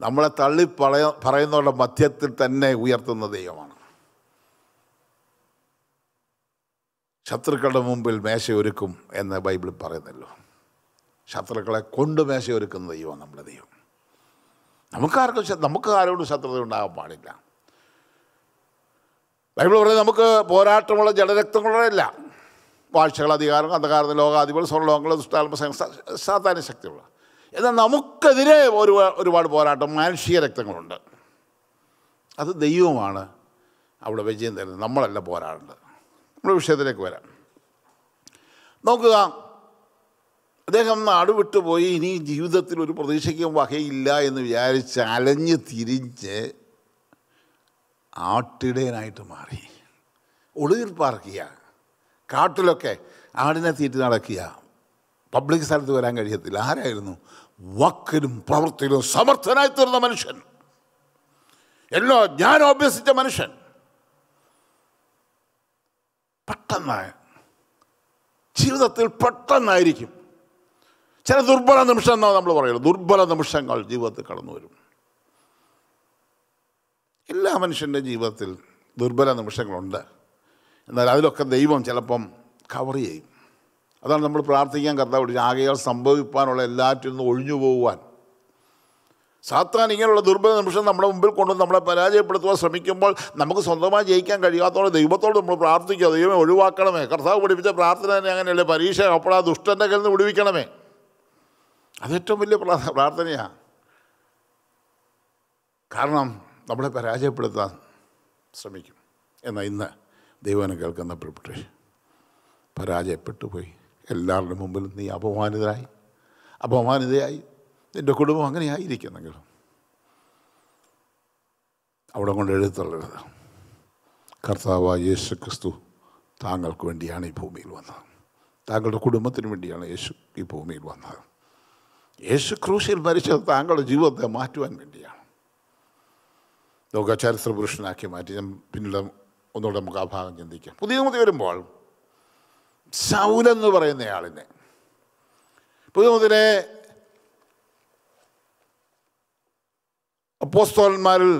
S1: നമ്മളെ തള്ളി പറയ പറയുന്നവരുടെ മധ്യത്തിൽ തന്നെ ഉയർത്തുന്ന ദൈവമാണ്. ശത്രുക്കളുടെ മുമ്പിൽ മേശയൊരുക്കും എന്ന് ബൈബിളിൽ പറയുന്നല്ലോ. ശത്രുക്കളെ കൊണ്ട് മേശയൊരുക്കുന്ന ദൈവമാണ് നമ്മുടെ ദൈവം. നമുക്കാർക്കും നമുക്ക് ആരോടും ശത്രുത ഉണ്ടാകാൻ പാടില്ല. ബൈബിൾ പറയുന്നത് നമുക്ക് പോരാട്ടമുള്ള ജഡരക്തങ്ങളുടെയല്ല വാഴ്ചകൾ അധികാരം അന്ധകാരം ലോകാധിപകൾ സ്വർലോകങ്ങൾ ദുഷ്ടാത്മ സാധാരണ ശക്തിയുള്ള എന്നാൽ നമുക്കെതിരെ ഒരു ഒരുപാട് പോരാട്ടം മാനുഷിക രക്തങ്ങളുണ്ട്. അത് ദൈവമാണ് അവിടെ വിജയം തരുന്നത്. നമ്മളല്ല പോരാടേണ്ടത്. നമ്മുടെ വിഷയത്തിലേക്ക് വരാം. നോക്കുക അദ്ദേഹം നാട് വിട്ടുപോയി ഇനി ജീവിതത്തിൽ ഒരു പ്രതീക്ഷയ്ക്കും വകയില്ല എന്ന് വിചാരിച്ച് അലഞ്ഞ് തിരിഞ്ഞ് ആട്ടിടയനായിട്ട് മാറി. ഒളിവിൽ പാർക്കുക കാട്ടിലൊക്കെ ആടിനെ തീറ്റി നടക്കുക പബ്ലിക് സ്ഥലത്ത് വരാൻ കഴിയത്തില്ല. ആരായിരുന്നു? വാക്കിലും പ്രവൃത്തിയിലും സമർത്ഥനായി തീർന്ന മനുഷ്യൻ. എല്ലോ ഞാൻ അഭ്യസിച്ച മനുഷ്യൻ. പെട്ടെന്ന് ജീവിതത്തിൽ പെട്ടെന്നായിരിക്കും. ചില ദുർബല നിമിഷം എന്നാണ് നമ്മൾ പറയുന്നത് ദുർബല നിമിഷങ്ങൾ ജീവിതത്തിൽ കടന്നു വരും. എല്ലാ മനുഷ്യന്റെ ജീവിതത്തിൽ ദുർബല നിമിഷങ്ങളുണ്ട്. എന്നാൽ അതിലൊക്കെ ദൈവം ചിലപ്പം കവർ ചെയ്യും. അതാണ് നമ്മൾ പ്രാർത്ഥിക്കാൻ കർത്താവ് ആകയാൽ സംഭവിപ്പാനുള്ള എല്ലാറ്റിൽ നിന്നും ഒഴിഞ്ഞു പോകുവാൻ. സാത്താൻ ഇങ്ങനെയുള്ള ദുർബല നിമിഷം നമ്മുടെ മുമ്പിൽ കൊണ്ടുവന്ന് നമ്മളെ പരാജയപ്പെടുത്തുവാൻ ശ്രമിക്കുമ്പോൾ നമുക്ക് സ്വന്തമായി ജയിക്കാൻ കഴിയാത്തതുകൊണ്ട് ദൈവത്തോട് നമ്മൾ പ്രാർത്ഥിക്കുക. ദൈവമേ ഒഴിവാക്കണമേ. കർത്താവ് പഠിപ്പിച്ച പ്രാർത്ഥന തന്നെ അങ്ങനെയല്ലേ? പരീക്ഷ അപ്പോൾ ആ ദുഷ്ടന്റെ കയ്യിൽ നിന്ന് വിടുവിക്കണമേ. അത് ഏറ്റവും വലിയ പ്രാ- പ്രാർത്ഥനയാണ് കാരണം നമ്മളെ പരാജയപ്പെടുത്താൻ ശ്രമിക്കും. എന്നാൽ ഇന്ന് ദൈവനെ കേൾക്കുന്ന പ്രിപ്പറേഷൻ. പരാജയപ്പെട്ടു പോയി എല്ലാവരുടെ മുമ്പിൽ നീ അപമാനിതരായി. അപമാനിതയായി. നിന്റെ കുടുംബം അങ്ങനെ ആയിരിക്കുന്നെങ്കിൽ അവിടെ കൊണ്ട് എഴുത്തള്ളരുത് കർത്താവ് യേശു ക്രിസ്തു താങ്കൾക്ക് വേണ്ടിയാണ് ഈ ഭൂമിയിൽ വന്നത്. താങ്കളുടെ കുടുംബത്തിന് വേണ്ടിയാണ് യേശു ഈ ഭൂമിയിൽ വന്നത്. യേശു ക്രൂശിൽ മരിച്ചത് താങ്കളുടെ ജീവിതത്തെ മാറ്റുവാൻ വേണ്ടിയാണ്. ലോക ചരിത്ര പുരുഷനാക്കി മാറ്റി. ഞാൻ പിന്നീട് ഒന്നുകൂടെ നമുക്ക് ആ ഭാഗം ചിന്തിക്കാം. പുതിയ നിയമത്തിൽ വരുമ്പോൾ സൗലെന്ന് പറയുന്നയാളിനെ പുതിയ മുതലേ അപ്പോസ്തോലന്മാരിൽ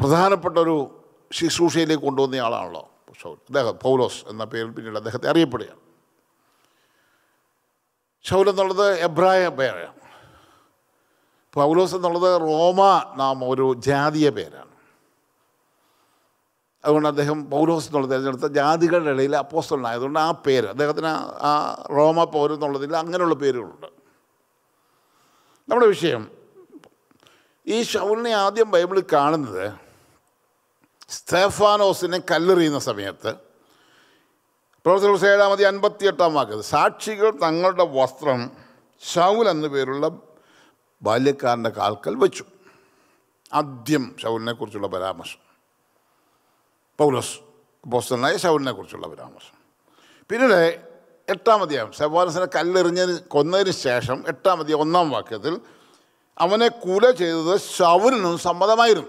S1: പ്രധാനപ്പെട്ട ഒരു ശുശ്രൂഷയിലേക്ക് കൊണ്ടുവന്ന ആളാണല്ലോ ഷൗൽ അദ്ദേഹം പൗലോസ് എന്ന പേരിൽ പിന്നീട് അദ്ദേഹത്തെ അറിയപ്പെടുകയാണ്. ഷൗൽ എന്നുള്ളത് എബ്രായ പേരാണ്. പൗലോസ് എന്നുള്ളത് റോമ നാമ ഒരു ജാതീയ പേരാണ്. അതുകൊണ്ട് അദ്ദേഹം പൗലോസ് എന്നുള്ള തിരഞ്ഞെടുത്ത ജാതികളുടെ ഇടയിൽ അപ്പോസ്റ്റലായതുകൊണ്ട് ആ പേര് അദ്ദേഹത്തിന് ആ- റോമ പൗരം എന്നുള്ളതിൽ അങ്ങനെയുള്ള പേരുകളുണ്ട്. നമ്മുടെ വിഷയം ഈ ഷൗലിനെ ആദ്യം ബൈബിളിൽ കാണുന്നത് സ്തേഫാനോസിനെ കല്ലെറിയുന്ന സമയത്ത് പ്രവർത്തന ഏഴാമതി അൻപത്തി എട്ടാം വാക്ക് സാക്ഷികൾ തങ്ങളുടെ വസ്ത്രം ഷൗൽ എന്ന പേരുള്ള ബാല്യക്കാരന്റെ കാൽക്കൽ വെച്ചു. ആദ്യം ഷൗലിനെ കുറിച്ചുള്ള പരാമർശം. പൗലോസ് പോസ്റ്റലിനായ ശൗലിനെ കുറിച്ചുള്ള പരാമർശം. പിന്നീട് എട്ടാം അധ്യായം സെവാനസിനെ കല്ലെറിഞ്ഞതിന് കൊന്നതിന് ശേഷം എട്ടാം ഒന്നാം വാക്യത്തിൽ അവനെ കൂല ചെയ്തത് ശൗലിനും സമ്മതമായിരുന്നു.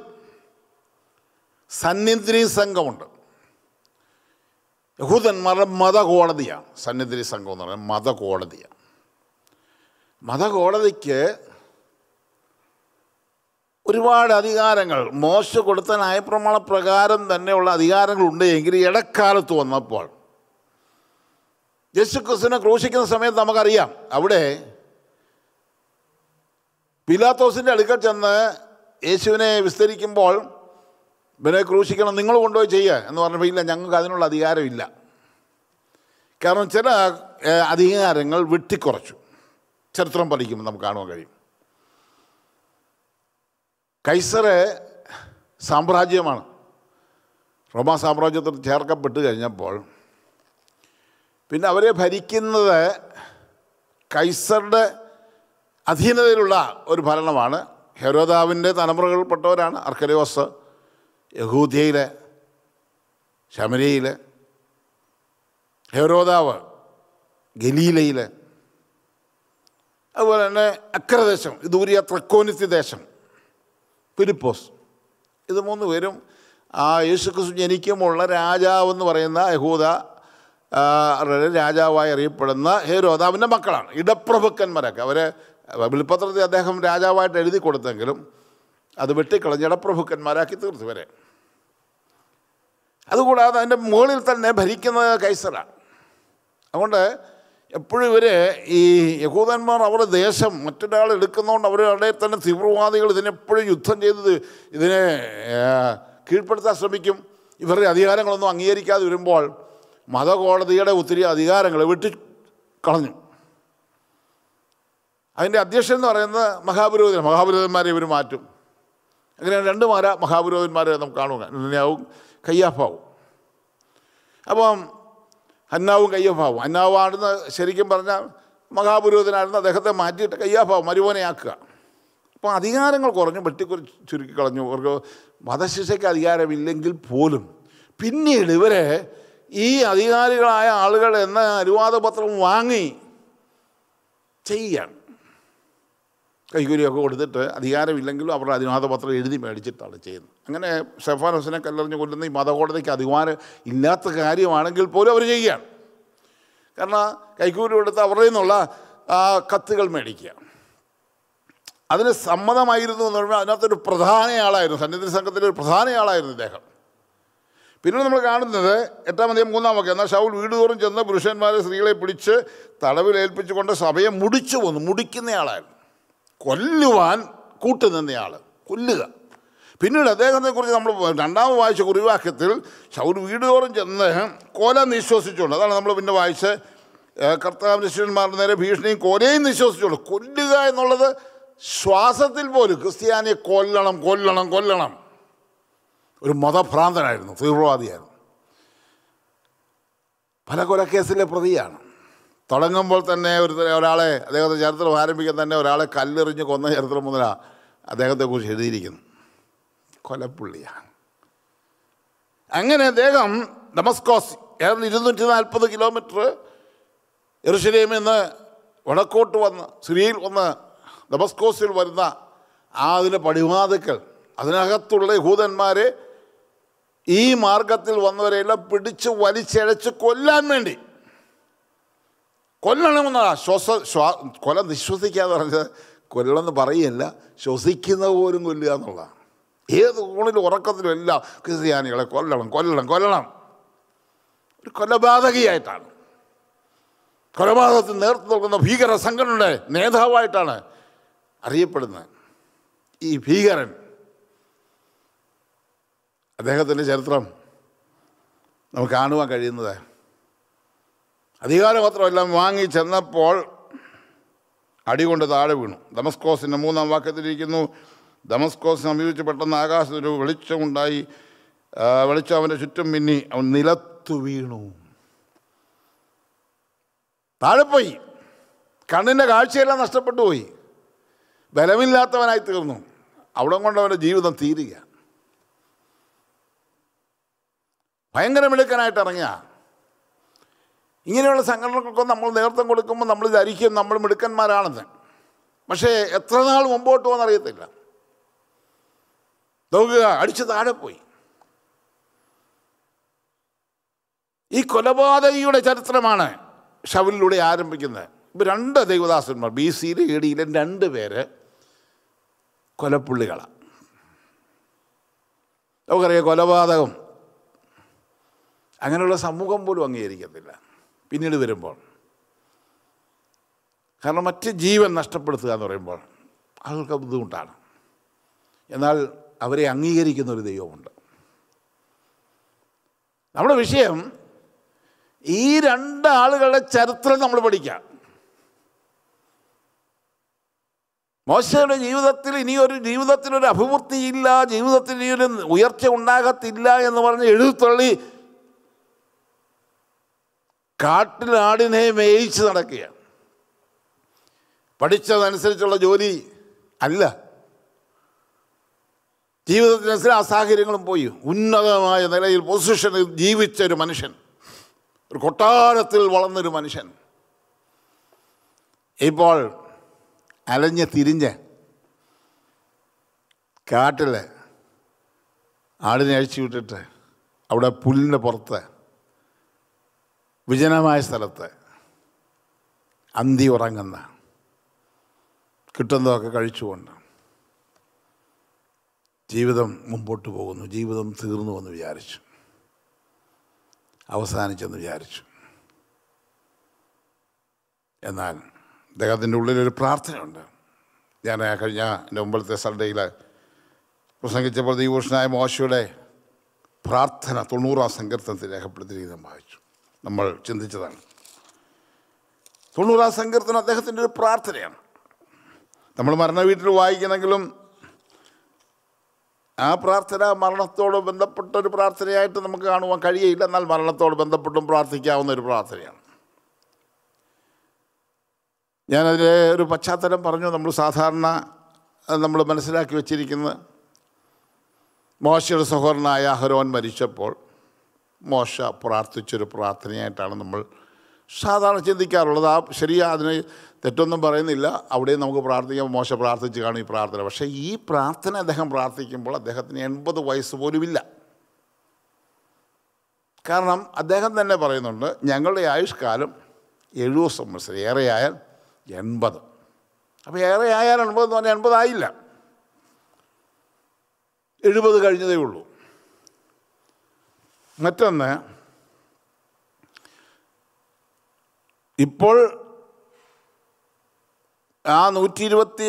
S1: സന്നിധി സംഘമുണ്ട്. യഹൂദന്മാരുടെ മതകോടതിയാണ്. സന്നിധി സംഘം എന്ന് പറയുന്നത് മതകോടതിയാണ്. മതകോടതിക്ക് ഒരുപാട് അധികാരങ്ങൾ. മോശ കൊടുത്ത നയപ്രമാണ പ്രകാരം തന്നെയുള്ള അധികാരങ്ങളുണ്ട് എങ്കിൽ ഇടക്കാലത്ത് വന്നപ്പോൾ. യേശുക്രിസ്തുവിനെ ക്രൂശിക്കുന്ന സമയത്ത് നമുക്കറിയാം. അവിടെ പിലാത്തോസിന്റെ അടുക്കൽ ചെന്ന് യേശുവിനെ വിസ്തരിക്കുമ്പോൾ ഇവനെ ക്രൂശിക്കണം നിങ്ങൾ കൊണ്ടുപോയി ചെയ്യുക എന്ന് പറഞ്ഞപ്പോൾ ഇല്ല ഞങ്ങൾക്ക് അതിനുള്ള അധികാരമില്ല. കാരണം ചില അധികാരങ്ങൾ വെട്ടിക്കുറച്ചു. ചരിത്രം പഠിക്കുമ്പോൾ നമുക്ക് കാണുവാൻ കഴിയും. കൈസറ് സാമ്രാജ്യമാണ്. റോമാ സാമ്രാജ്യത്തിൽ ചേർക്കപ്പെട്ട് കഴിഞ്ഞപ്പോൾ പിന്നെ അവരെ ഭരിക്കുന്നത് കൈസറുടെ അധീനതയിലുള്ള ഒരു ഭരണമാണ്. ഹെരോദാവിന്റെ തലമുറകൾപ്പെട്ടവരാണ് അർക്കലോസ് യഹൂദിയയിലെ ശമരിയിലെ ഹെരോദാവ് ഗലീലയിലെ അതുപോലെ തന്നെ അക്രദേശം ഇതൂരിയ ത്രക്കോനിത്തി ദേശം. ഫിലിപ്പോസ്. ഇത് മൂന്ന് പേരും ആ യേശുക്രിസ്തു ജനിക്കുമുള്ള രാജാവെന്ന് പറയുന്ന യഹൂദ രാജാവായി അറിയപ്പെടുന്ന ഹേരോദാവിന്റെ മക്കളാണ് ഇടപ്രഭുക്കന്മാരൊക്കെ. അവരെ വിളിപ്പത്രത്തിൽ അദ്ദേഹം രാജാവായിട്ട് എഴുതി കൊടുത്തെങ്കിലും അത് വെട്ടിക്കളഞ്ഞ് ഇടപ്രഭുക്കന്മാരാക്കി തീർത്തു വരെ അതുകൂടാതെ അതിന്റെ മുകളിൽ തന്നെ ഭരിക്കുന്നത് കൈസറാണ്. അതുകൊണ്ട് എപ്പോഴും ഇവർ ഈ യഹൂദന്മാർ അവരുടെ ദേശം മറ്റൊരാൾ എടുക്കുന്നതുകൊണ്ട് അവരുടെ തന്നെ തീവ്രവാദികൾ ഇതിനെപ്പോഴും യുദ്ധം ചെയ്തത് ഇതിനെ കീഴ്പ്പെടുത്താൻ ശ്രമിക്കും. ഇവരുടെ അധികാരങ്ങളൊന്നും അംഗീകരിക്കാതെ വരുമ്പോൾ മതകോടതിയുടെ ഒത്തിരി അധികാരങ്ങൾ വെട്ടി കളഞ്ഞു അതിന്റെ അധ്യക്ഷൻ എന്ന് പറയുന്നത് മഹാപുരോഹിതൻ മഹാപുരോഹിതന്മാരെ ഇവർ മാറ്റും. അങ്ങനെ രണ്ട് മാര മഹാപുരോഹിതന്മാരെ നമുക്ക് കാണുക കയ്യാഫാവും. അപ്പം ഹന്നാവും കയ്യഫാവും ഹന്നാവാണെന്ന് ശരിക്കും പറഞ്ഞാൽ മഹാപുരോഹിതനായിരുന്നു അദ്ദേഹത്തെ മാറ്റിയിട്ട് കയ്യാഫാവും മരുവനെയാക്കുക അപ്പോൾ അധികാരങ്ങൾ കുറഞ്ഞു വെട്ടിക്കുറി ചുരുക്കി കളഞ്ഞു. അവർക്ക് വധശിക്ഷയ്ക്ക് അധികാരമില്ലെങ്കിൽ പോലും. പിന്നീട് ഇവരെ ഈ അധികാരികളായ ആളുകൾ എന്ന അനുവാദപത്രം വാങ്ങി ചെയ്യാണ്. കൈകൂലിയൊക്കെ കൊടുത്തിട്ട് അധികാരമില്ലെങ്കിലും അവരുടെ അതിനാഥപത്രം എഴുതി മേടിച്ചിട്ടാണ് ചെയ്യുന്നത്. അങ്ങനെ ഷെഫാൻ ഹുസനെ കല്ലെറിഞ്ഞ് കൊല്ലുന്ന ഈ മതകോടതിക്ക് അധികാരം ഇല്ലാത്ത കാര്യമാണെങ്കിൽ പോലും അവർ ചെയ്യുകയാണ്. കാരണം കൈക്കൂലി കൊടുത്ത് അവരുടെ നിന്നുള്ള കത്തുകൾ മേടിക്കുക. അതിന് സമ്മതമായിരുന്നു എന്ന് പറയുമ്പോൾ അതിനകത്തൊരു പ്രധാനയാളായിരുന്നു സന്നിധി സംഘത്തിന്റെ ഒരു പ്രധാനയാളായിരുന്നു ഇദ്ദേഹം. പിന്നീട് നമ്മൾ കാണുന്നത് എട്ടാം അധികം മൂന്നാം വാക്യം എന്നാൽ ഷൗൽ വീട് തോറും ചെന്ന് പുരുഷന്മാരെ സ്ത്രീകളെ പിടിച്ച് തടവിലേൽപ്പിച്ചുകൊണ്ട് സഭയെ മുടിച്ചു പോന്നു മുടിക്കുന്നയാളായിരുന്നു കൊല്ലുവാൻ കൂട്ടുനിന്നയാൾ കൊല്ലുക. പിന്നീട് അദ്ദേഹത്തെക്കുറിച്ച് നമ്മൾ രണ്ടാമത് വായിച്ച കുറിവാക്യത്തിൽ ശൗർ വീടുതോറും ചെന്ന് കോല നിശ്വസിച്ചുകൊണ്ട് അതാണ് നമ്മൾ പിന്നെ വായിച്ച് കർത്താവ് ശിഷ്യന്മാരുടെ നേരെ ഭീഷണിയും കോലയും നിശ്വസിച്ചുകൊണ്ട് കൊല്ലുക എന്നുള്ളത് ശ്വാസത്തിൽ പോലും ക്രിസ്ത്യാനിയെ കൊല്ലണം കൊല്ലണം കൊല്ലണം. ഒരു മതഭ്രാന്തനായിരുന്നു തീവ്രവാദിയായിരുന്നു. പല കൊലക്കേസിലെ പ്രതിയാണ്. തുടങ്ങുമ്പോൾ തന്നെ ഒരു ഒരാളെ അദ്ദേഹത്തെ ചരിത്രം ആരംഭിക്കാൻ തന്നെ ഒരാളെ കല്ലെറിഞ്ഞ് കൊന്ന ചരിത്രം മുതലാണ് അദ്ദേഹത്തെക്കുറിച്ച് എഴുതിയിരിക്കുന്നു. കൊലപ്പുള്ളിയാണ്. അങ്ങനെ അദ്ദേഹം ഡമസ്കോസ് ഏതാണ്ട് ഇരുന്നൂറ്റി നാൽപ്പത് കിലോമീറ്റർ എറുഷലേമിൽ നിന്ന് വടക്കോട്ട് വന്ന് സിറിയയിൽ വന്ന് ഡമസ്കോസിൽ വരുന്ന ആ അതിന്റെ പടിവാതുക്കൾ അതിനകത്തുള്ള യഹൂദന്മാരെ ഈ മാർഗത്തിൽ വന്നവരെല്ലാം പിടിച്ച് വലിച്ചഴച്ച് കൊല്ലാൻ വേണ്ടി കൊല്ലണമെന്നാ ശ്വാസ ശ്വാ കൊല നിശ്വസിക്കാന്ന് പറഞ്ഞത് കൊല്ലണമെന്ന് പറയല്ല ശ്വസിക്കുന്ന പോലും കൊല്ലുക എന്നുള്ളതാണ്. ഏത് ഊണിലും ഉറക്കത്തിലും എല്ലാം ക്രിസ്ത്യാനികളെ കൊല്ലണം കൊല്ലണം കൊല്ലണം. ഒരു കൊലപാതകിയായിട്ടാണ്. കൊലപാതകത്തിൽ നേർത്തു നൽകുന്ന ഭീകര സംഘടനയുടെ നേതാവായിട്ടാണ് അറിയപ്പെടുന്നത്. ഈ ഭീകരൻ അദ്ദേഹത്തിന്റെ ചരിത്രം നമുക്ക് കാണുവാൻ കഴിയുന്നത് അധികാരപത്രമെല്ലാം വാങ്ങി ചെന്നപ്പോൾ അടികൊണ്ട് താഴെ വീണു. ദമസ്കോസിന്റെ മൂന്നാം വാക്യത്തിലിരിക്കുന്നു ദമസ്കോസ് സമീപിച്ച് പെട്ടെന്ന് ആകാശത്തൊരു വെളിച്ചമുണ്ടായി വെളിച്ചം അവന്റെ ചുറ്റും മിന്നി അവൻ നിലത്തു വീണു. താഴെപ്പോയി പോയി. കണ്ണിന്റെ കാഴ്ചയെല്ലാം നഷ്ടപ്പെട്ടു പോയി. ബലമില്ലാത്തവനായി തീർന്നു. അവിടെ കൊണ്ട് അവന്റെ ജീവിതം തീരുക. ഭയങ്കര മിടുക്കനായിട്ട് ഇറങ്ങിയ. ഇങ്ങനെയുള്ള സംഘടനകൾക്കൊക്കെ നമ്മൾ നേതൃത്വം കൊടുക്കുമ്പോൾ നമ്മൾ ധരിക്കും നമ്മൾ മിടുക്കന്മാരാണെന്ന്. പക്ഷേ എത്ര നാൾ മുമ്പോട്ട് പോകുന്നറിയത്തില്ല നോക്കുക അടിച്ച് താഴെ പോയി. ഈ കൊലപാതകിയുടെ ചരിത്രമാണ് ഷവലിലൂടെ ആരംഭിക്കുന്നത്. ഇപ്പം രണ്ട് ദൈവദാസന്മാർ ബി സിയിലെ എ ഡിയിലെ രണ്ട് പേര് കൊലപ്പുള്ളികളാണ് നമുക്കറിയാം കൊലപാതകം. അങ്ങനെയുള്ള സമൂഹം പോലും അംഗീകരിക്കത്തില്ല. പിന്നീട് വരുമ്പോൾ. കാരണം മറ്റ് ജീവൻ നഷ്ടപ്പെടുത്തുക എന്ന് പറയുമ്പോൾ ആൾക്ക് ബുദ്ധിമുട്ടാണ്. എന്നാൽ അവരെ അംഗീകരിക്കുന്ന ഒരു ദൈവമുണ്ട്. നമ്മുടെ വിഷയം ഈ രണ്ട് ആളുകളുടെ ചരിത്രം നമ്മൾ പഠിക്കാം. മോശയുടെ ജീവിതത്തിൽ ഇനിയൊരു ജീവിതത്തിൽ ഒരു അഭിവൃദ്ധിയില്ല ജീവിതത്തിൽ ഇനിയൊരു ഉയർച്ച ഉണ്ടാകത്തില്ല എന്ന് പറഞ്ഞ് എഴുത്തള്ളി കാട്ടിലാടിനെ മേയിച്ച് നടക്കുക പഠിച്ചതനുസരിച്ചുള്ള ജോലി അല്ല. ജീവിതത്തിനനുസരിച്ച് ആ സാഹചര്യങ്ങളും പോയി. ഉന്നതമായ നിലയിൽ പൊസിഷനിൽ ജീവിച്ച ഒരു മനുഷ്യൻ. ഒരു കൊട്ടാരത്തിൽ വളർന്നൊരു മനുഷ്യൻ. ഇപ്പോൾ അലഞ്ഞ് തിരിഞ്ഞ് കാട്ടിൽ ആടിനെ അഴിച്ചു വിട്ടിട്ട് അവിടെ പുല്ലിന്റെ പുറത്ത് വിജനമായ സ്ഥലത്ത് അന്തി ഉറങ്ങുന്ന കിട്ടുന്നതൊക്കെ കഴിച്ചുകൊണ്ട് ജീവിതം മുമ്പോട്ട് പോകുന്നു ജീവിതം തീർന്നു എന്ന് വിചാരിച്ചു. അവസാനിച്ചെന്ന് വിചാരിച്ചു. എന്നാൽ അദ്ദേഹത്തിന്റെ ഉള്ളിലൊരു പ്രാർത്ഥനയുണ്ട്. ഞാൻ കഴിഞ്ഞ എന്റെ മുമ്പത്തെ സൺഡേയിൽ പ്രസംഗിച്ചപ്പോൾ ദീപൂഷണായ മോശയുടെ പ്രാർത്ഥന തൊണ്ണൂറാം സങ്കീർത്തനത്തിൽ രേഖപ്പെടുത്തിയിരിക്കുന്നത് വായിച്ചു. നമ്മൾ ചിന്തിച്ചതാണ്. തൊണ്ണൂറാം സങ്കീർത്തനം അദ്ദേഹത്തിന്റെ ഒരു പ്രാർത്ഥനയാണ്. നമ്മൾ മരണ വീട്ടിൽ വായിക്കണമെങ്കിലും ആ പ്രാർത്ഥന മരണത്തോട് ബന്ധപ്പെട്ട ഒരു പ്രാർത്ഥനയായിട്ട് നമുക്ക് കാണുവാൻ കഴിയയില്ല. എന്നാൽ മരണത്തോട് ബന്ധപ്പെട്ടും പ്രാർത്ഥിക്കാവുന്ന ഒരു പ്രാർത്ഥനയാണ്. ഞാനതിന്റെ ഒരു പശ്ചാത്തലം പറഞ്ഞു. നമ്മൾ സാധാരണ നമ്മൾ മനസ്സിലാക്കി വച്ചിരിക്കുന്നത് മോശയുടെ സഹോദരനായ അഹരോൻ മരിച്ചപ്പോൾ മോശ പ്രാർത്ഥിച്ചൊരു പ്രാർത്ഥനയായിട്ടാണ് നമ്മൾ സാധാരണ ചിന്തിക്കാറുള്ളത്. ആ ശരിയാ അതിന് തെറ്റൊന്നും പറയുന്നില്ല. അവിടെയും നമുക്ക് പ്രാർത്ഥിക്കാം മോശ പ്രാർത്ഥിച്ച് കാണും ഈ പ്രാർത്ഥന. പക്ഷേ ഈ പ്രാർത്ഥന അദ്ദേഹം പ്രാർത്ഥിക്കുമ്പോൾ അദ്ദേഹത്തിന് എൺപത് വയസ്സ് പോലുമില്ല. കാരണം അദ്ദേഹം തന്നെ പറയുന്നുണ്ട് ഞങ്ങളുടെ ആയുഷ്കാലം എഴുപത് സംവത്സരം ഏറെയായാൽ എൺപത്. അപ്പോൾ ഏറെയായാൽ എൺപത് എന്ന് പറഞ്ഞാൽ എൺപതായില്ല എഴുപത് കഴിഞ്ഞതേ ഉള്ളൂ. മറ്റൊന്ന് ഇപ്പോൾ ആ നൂറ്റി ഇരുപത്തി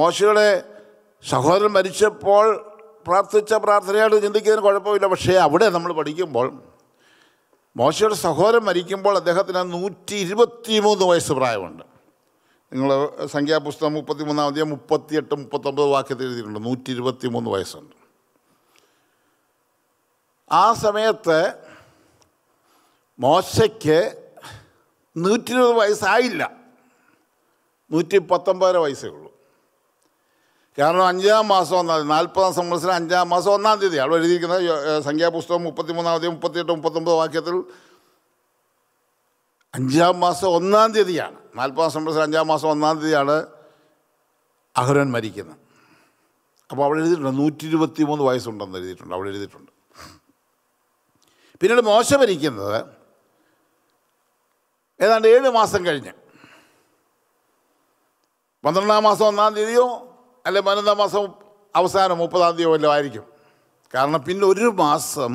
S1: മോശയുടെ സഹോദരൻ മരിച്ചപ്പോൾ പ്രാർത്ഥിച്ച പ്രാർത്ഥനയായിട്ട് ചിന്തിക്കുന്നതിന് കുഴപ്പമില്ല. പക്ഷേ അവിടെ നമ്മൾ പഠിക്കുമ്പോൾ മോശയുടെ സഹോദരൻ മരിക്കുമ്പോൾ അദ്ദേഹത്തിന് നൂറ്റി ഇരുപത്തി മൂന്ന് വയസ്സ് പ്രായമുണ്ട്. നിങ്ങൾ സംഖ്യാപുസ്തകം മുപ്പത്തി മൂന്നാം അധ്യായം മുപ്പത്തിയെട്ട് മുപ്പത്തൊമ്പത് വാക്യത്തിൽ എഴുതിയിട്ടുണ്ട്. നൂറ്റി ഇരുപത്തി മൂന്ന് വയസ്സുണ്ട്. ആ സമയത്ത് മോശയ്ക്ക് നൂറ്റി ഇരുപത് വയസ്സായില്ല. നൂറ്റി പത്തൊമ്പതര വയസ്സേ ഉള്ളൂ. കാരണം അഞ്ചാം മാസം ഒന്നാം തീയതി നാൽപ്പതാം സംവത്സരം അഞ്ചാം മാസം ഒന്നാം തീയതി അവിടെ എഴുതിയിരിക്കുന്നത് സംഖ്യാപുസ്തകം മുപ്പത്തിമൂന്നാം തീയതി മുപ്പത്തിയെട്ട് മുപ്പത്തൊമ്പത് വാക്യത്തിൽ അഞ്ചാം മാസം ഒന്നാം തീയതിയാണ് നാൽപ്പതാം സംവത്സരം അഞ്ചാം മാസം ഒന്നാം തീയതിയാണ് അഹരൻ മരിക്കുന്നത്. അപ്പോൾ അവിടെ എഴുതിയിട്ടുണ്ട് നൂറ്റി ഇരുപത്തി മൂന്ന് വയസ്സുണ്ടെന്ന് എഴുതിയിട്ടുണ്ട് അവിടെ എഴുതിയിട്ടുണ്ട്. പിന്നീട് മോശ ഭരിക്കുന്നത് ഏതാണ്ട് ഏഴ് മാസം കഴിഞ്ഞ്. പന്ത്രണ്ടാം മാസം ഒന്നാം തീയതിയോ അല്ലെ പതിനൊന്നാം മാസം അവസാനം മുപ്പതാം തീയതിയോ വല്ലതും ആയിരിക്കും. കാരണം പിന്നെ ഒരു മാസം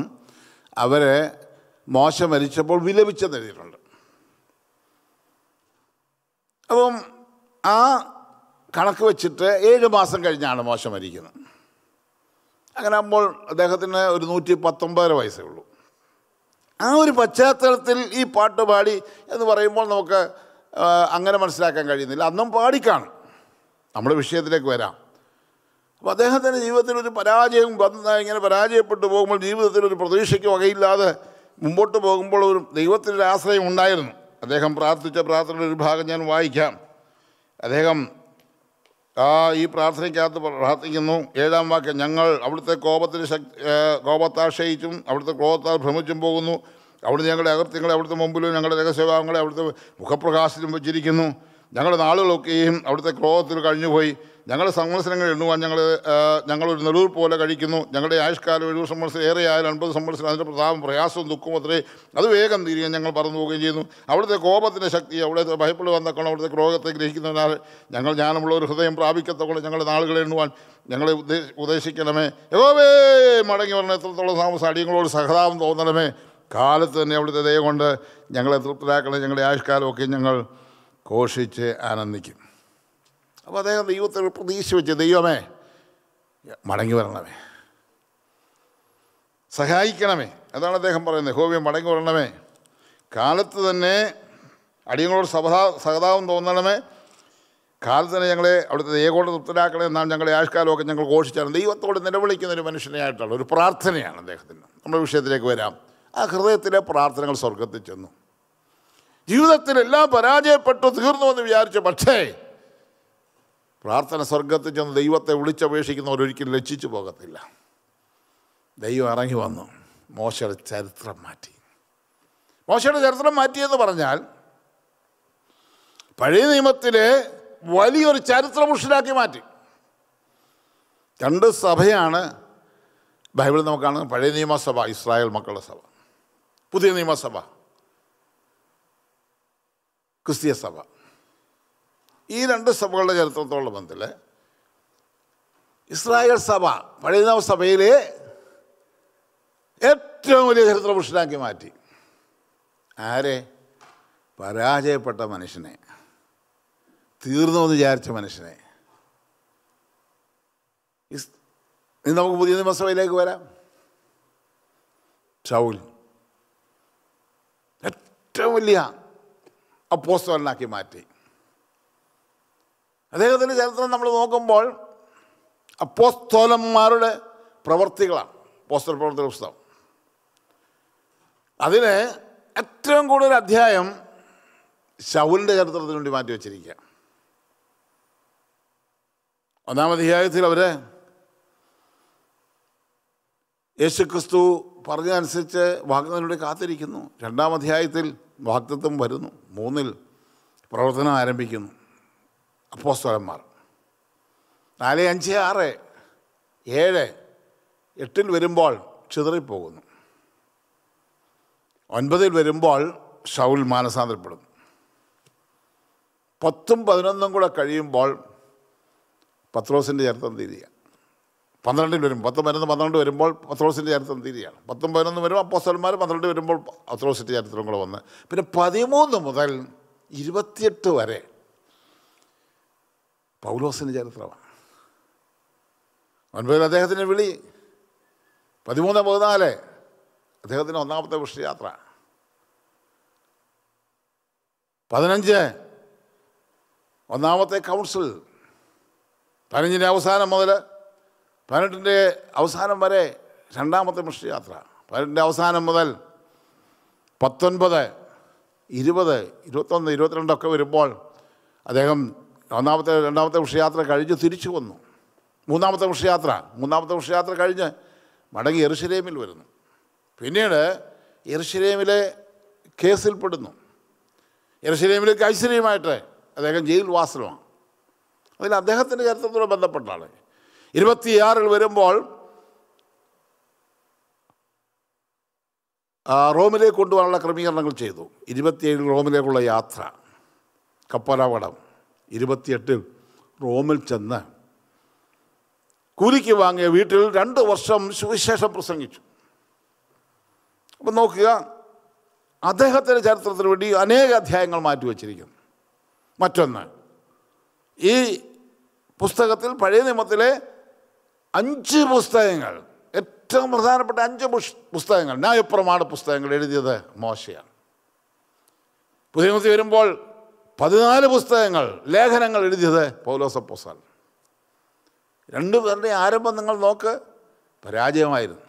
S1: അവരെ മോശം മരിച്ചപ്പോൾ വിലപിച്ചെന്ന് എഴുതിയിട്ടുണ്ട്. അപ്പം ആ കണക്ക് വെച്ചിട്ട് ഏഴ് മാസം കഴിഞ്ഞാണ് മോശം മരിക്കുന്നത് അങ്ങനെ ആകുമ്പോൾ അദ്ദേഹത്തിന് ഒരു നൂറ്റി പത്തൊമ്പതര വയസ്സേ ഉള്ളൂ. ആ ഒരു പശ്ചാത്തലത്തിൽ ഈ പാട്ട് പാടി എന്ന് പറയുമ്പോൾ നമുക്ക് അങ്ങനെ മനസ്സിലാക്കാൻ കഴിയുന്നില്ല. അന്നും പാടിക്കാണും. നമ്മുടെ വിഷയത്തിലേക്ക് വരാം. അപ്പോൾ അദ്ദേഹത്തിന്റെ ജീവിതത്തിൽ ഒരു പരാജയം ഇങ്ങനെ പരാജയപ്പെട്ടു പോകുമ്പോൾ ജീവിതത്തിൽ ഒരു പ്രതീക്ഷയ്ക്ക് വകയില്ലാതെ മുമ്പോട്ട് പോകുമ്പോൾ ഒരു ദൈവത്തിന്റെ ആശ്രയം ഉണ്ടായിരുന്നു. അദ്ദേഹം പ്രാർത്ഥിച്ച പ്രാർത്ഥനയുടെ ഒരു ഭാഗം ഞാൻ വായിക്കാം. അദ്ദേഹം ആ ഈ പ്രാർത്ഥനയ്ക്കകത്ത് പ്രാർത്ഥിക്കുന്നു. ഏഴാം വാക്യം ഞങ്ങൾ അവിടുത്തെ കോപത്തിന് ശക്തി കോപത്താശ്രയിച്ചും അവിടുത്തെ ക്രോധത്താൽ ഭ്രമിച്ചും പോകുന്നു. അവിടുന്ന് ഞങ്ങളുടെ അകൃത്യങ്ങളെ അവിടുത്തെ മുമ്പിലും ഞങ്ങളുടെ രഹസ്യഭാവങ്ങളെ അവിടുത്തെ മുഖപ്രകാശത്തിലും വെച്ചിരിക്കുന്നു. ഞങ്ങളുടെ നാളുകളൊക്കെയും അവിടുത്തെ ക്രോധത്തിൽ കഴിഞ്ഞുപോയി. ഞങ്ങളുടെ സമ്മത്സരങ്ങൾ എണ്ണുവാൻ ഞങ്ങൾ ഞങ്ങളൊരു നെടുവ് പോലെ കഴിക്കുന്നു. ഞങ്ങളുടെ ആയുഷ്കാലം എഴുപത് സംവത്സരം ഏറെ ആയാലും അൻപത് സംവത്സരം അതിന്റെ പ്രതാപം പ്രയാസവും ദുഃഖവും അത്രേ. അത് വേഗം തിരികെ ഞങ്ങൾ പറന്നു പോവുകയും ചെയ്യുന്നു. അവിടുത്തെ കോപത്തിന്റെ ശക്തി അവിടുത്തെ ഭയപ്പെട്ട് വന്നക്കണം അവിടുത്തെ ക്രോധത്തെ ഗ്രഹിക്കുന്നതിനാൽ ഞങ്ങൾ. ജ്ഞാനമുള്ള ഒരു ഹൃദയം പ്രാപിക്കത്തോളം ഞങ്ങളുടെ നാളുകളെ എണ്ണുവാൻ ഞങ്ങളെ ഉദ്ദേശിക്കണമേ. യഹോവേ മടങ്ങി വരണം. എത്രത്തോളം താമസം അടിയങ്ങളോട് സഹതാപം തോന്നണമേ. കാലത്ത് തന്നെ അവിടുത്തെ ദയ കൊണ്ട് ഞങ്ങളെ തൃപ്തരാക്കണേ. ഞങ്ങളുടെ ആയുഷ്കാലമൊക്കെ ഞങ്ങൾ ഘോഷിച്ച് ആനന്ദിക്കും. അപ്പോൾ അദ്ദേഹം ദൈവത്തെ പ്രതീക്ഷ വെച്ച് ദൈവമേ മടങ്ങി വരണമേ. സഹായിക്കണമേ. അതാണ് അദ്ദേഹം പറയുന്നത്. ഹോവ്യം മടങ്ങി വരണമേ. കാലത്ത് തന്നെ അടിയങ്ങളോട് സഹതാ സഹതാപം തോന്നണമേ. കാലത്ത് തന്നെ ഞങ്ങളെ അവിടുത്തെ ദൈവകൊണ്ട് തൃപ്തരാക്കണേ എന്നാണ് ഞങ്ങളുടെ ആഷ്കാലമൊക്കെ ഞങ്ങൾ ഘോഷിച്ചാണ് ദൈവത്തോട് നിലവിളിക്കുന്ന ഒരു മനുഷ്യനെയായിട്ടുള്ള ഒരു പ്രാർത്ഥനയാണ് അദ്ദേഹത്തിന്. നമ്മുടെ വിഷയത്തിലേക്ക് വരാം. ആ ഹൃദയത്തിലെ പ്രാർത്ഥനകൾ സ്വർഗത്തിൽ ചെന്നു. ജീവിതത്തിൽ എല്ലാം പരാജയപ്പെട്ടു തീർന്നു എന്ന് വിചാരിച്ചു. പക്ഷേ പ്രാർത്ഥന സ്വർഗത്തിൽ ചെന്ന് ദൈവത്തെ വിളിച്ചപേക്ഷിക്കുന്നവർ ഒരിക്കലും ലക്ഷിച്ചു പോകത്തില്ല. ദൈവം ഇറങ്ങി വന്നു. മോശയുടെ ചരിത്രം മാറ്റി. മോശയുടെ ചരിത്രം മാറ്റിയെന്ന് പറഞ്ഞാൽ പഴയ നിയമത്തിലെ വലിയൊരു ചരിത്രപുരുഷനാക്കി മാറ്റി. രണ്ട് സഭയാണ് ബൈബിളിൽ നമുക്ക് കാണുന്നത് പഴയ നിയമസഭ ഇസ്രായേൽ മക്കളുടെ സഭ. പുതിയ നിയമസഭ ക്രിസ്തീയ സഭ. ഈ രണ്ട് സഭകളുടെ ചരിത്രത്തോടുള്ള ബന്ധത്തിൽ ഇസ്രായേൽ സഭ പഴയ സഭയിലെ ഏറ്റവും വലിയ ചരിത്ര പുരുഷനാക്കി മാറ്റി. ആരെ? പരാജയപ്പെട്ട മനുഷ്യനെ. തീർന്നു എന്ന് വിചാരിച്ച മനുഷ്യനെ. ഇനി നമുക്ക് പുതിയ നിയമസഭയിലേക്ക് വരാം. ചൗൽ ഏറ്റവും വലിയ അപ്പോസ്റ്റോലിനാക്കി മാറ്റി. അദ്ദേഹത്തിന്റെ ചരിത്രം നമ്മൾ നോക്കുമ്പോൾ അപ്പോസ്തോലന്മാരുടെ പ്രവർത്തികളാണ് പോസ്റ്റർ പ്രവർത്തന പുസ്തകം. അതിന് ഏറ്റവും കൂടുതൽ അധ്യായം ശൗലിന്റെ ചരിത്രത്തിന് വേണ്ടി മാറ്റി വച്ചിരിക്കുക. ഒന്നാം അധ്യായത്തിൽ അവർ യേശുക്രിസ്തു പറഞ്ഞതനുസരിച്ച് വാഗ്ദാനോട് കാത്തിരിക്കുന്നു. രണ്ടാം അധ്യായത്തിൽ വാഗ്ദത്വം വരുന്നു. മൂന്നിൽ പ്രവർത്തനം ആരംഭിക്കുന്നു. അപ്പോസ്തലന്മാർ. നാല് അഞ്ച് ആറ് ഏഴ് എട്ടിൽ വരുമ്പോൾ ചിതറിപ്പോകുന്നു. ഒൻപതിൽ വരുമ്പോൾ ഷൗൽ മാനസാന്തരപ്പെടുന്നു പത്തും പതിനൊന്നും കൂടെ കഴിയുമ്പോൾ പത്രോസിന്റെ ചരിത്രം തീരുകയാണ് പന്ത്രണ്ടിൽ വരും പത്ത് പതിനൊന്ന് പന്ത്രണ്ട് വരുമ്പോൾ പത്രോസിന്റെ ചരിത്രം തീരുകയാണ് പത്തും പതിനൊന്ന് വരും അപ്പോസ്റ്റന്മാർ പന്ത്രണ്ട് വരുമ്പോൾ പത്രോസിന്റെ ചരിത്രം കൂടെ വന്ന്. പിന്നെ പതിമൂന്ന് മുതൽ ഇരുപത്തിയെട്ട് വരെ പൗലോസിന്റെ ചരിത്രമാണ്. ഒൻപതിൽ അദ്ദേഹത്തിന്റെ വിളി പതിമൂന്ന് പതിനാല് അദ്ദേഹത്തിന്റെ ഒന്നാമത്തെ വിഷയാത്ര പതിനഞ്ച് ഒന്നാമത്തെ കൗൺസിൽ പതിനഞ്ചിന്റെ അവസാനം മുതൽ പതിനെട്ടിന്റെ അവസാനം വരെ രണ്ടാമത്തെ മിഷയാത്ര പതിനെട്ടിന്റെ അവസാനം മുതൽ പത്തൊൻപത് ഇരുപത് ഇരുപത്തൊന്ന് ഇരുപത്തിരണ്ടൊക്കെ വരുമ്പോൾ അദ്ദേഹം ഒന്നാമത്തെ രണ്ടാമത്തെ വിഷയാത്ര കഴിഞ്ഞ് തിരിച്ചു വന്നു. മൂന്നാമത്തെ വിഷയാത്ര മൂന്നാമത്തെ വിഷയാത്ര കഴിഞ്ഞ് മടങ്ങി എറുശലേമിൽ വരുന്നു. പിന്നീട് എറുശലേമിലെ കേസിൽപ്പെടുന്നു. എറുശലേമിലെ ഐശ്വര്യമായിട്ട് അദ്ദേഹം ജയിൽവാസമാണ് അതിൽ അദ്ദേഹത്തിന്റെ ചരിത്രത്തോട് ബന്ധപ്പെട്ടാണ് ഇരുപത്തിയാറിൽ വരുമ്പോൾ റോമിലേക്ക് കൊണ്ടുപോകാനുള്ള ക്രമീകരണങ്ങൾ ചെയ്തു. ഇരുപത്തിയേഴിൽ റോമിലേക്കുള്ള യാത്ര. കപ്പലവടം ഇരുപത്തിയെട്ടിൽ റോമിൽ ചെന്ന് കൂലിക്ക് വാങ്ങിയ വീട്ടിൽ രണ്ട് വർഷം സുവിശേഷം പ്രസംഗിച്ചു. അപ്പം നോക്കുക അദ്ദേഹത്തിന്റെ ചരിത്രത്തിന് വേണ്ടി അനേക അധ്യായങ്ങൾ മാറ്റിവെച്ചിരിക്കുന്നു മറ്റൊന്ന് ഈ പുസ്തകത്തിൽ പഴയ നിയമത്തിലെ അഞ്ച് പുസ്തകങ്ങൾ ഏറ്റവും പ്രധാനപ്പെട്ട അഞ്ച് പുസ്തകങ്ങൾ ന്യായപ്രമാണ പുസ്തകങ്ങൾ എഴുതിയത് മോശയാണ്. പുതിയ വരുമ്പോൾ പതിനാല് പുസ്തകങ്ങൾ ലേഖനങ്ങൾ എഴുതിയത് പൗലോസപ്പോസാൽ രണ്ടു പേരുടെ ആരംഭം നിങ്ങൾ നോക്ക് പരാജയമായിരുന്നു.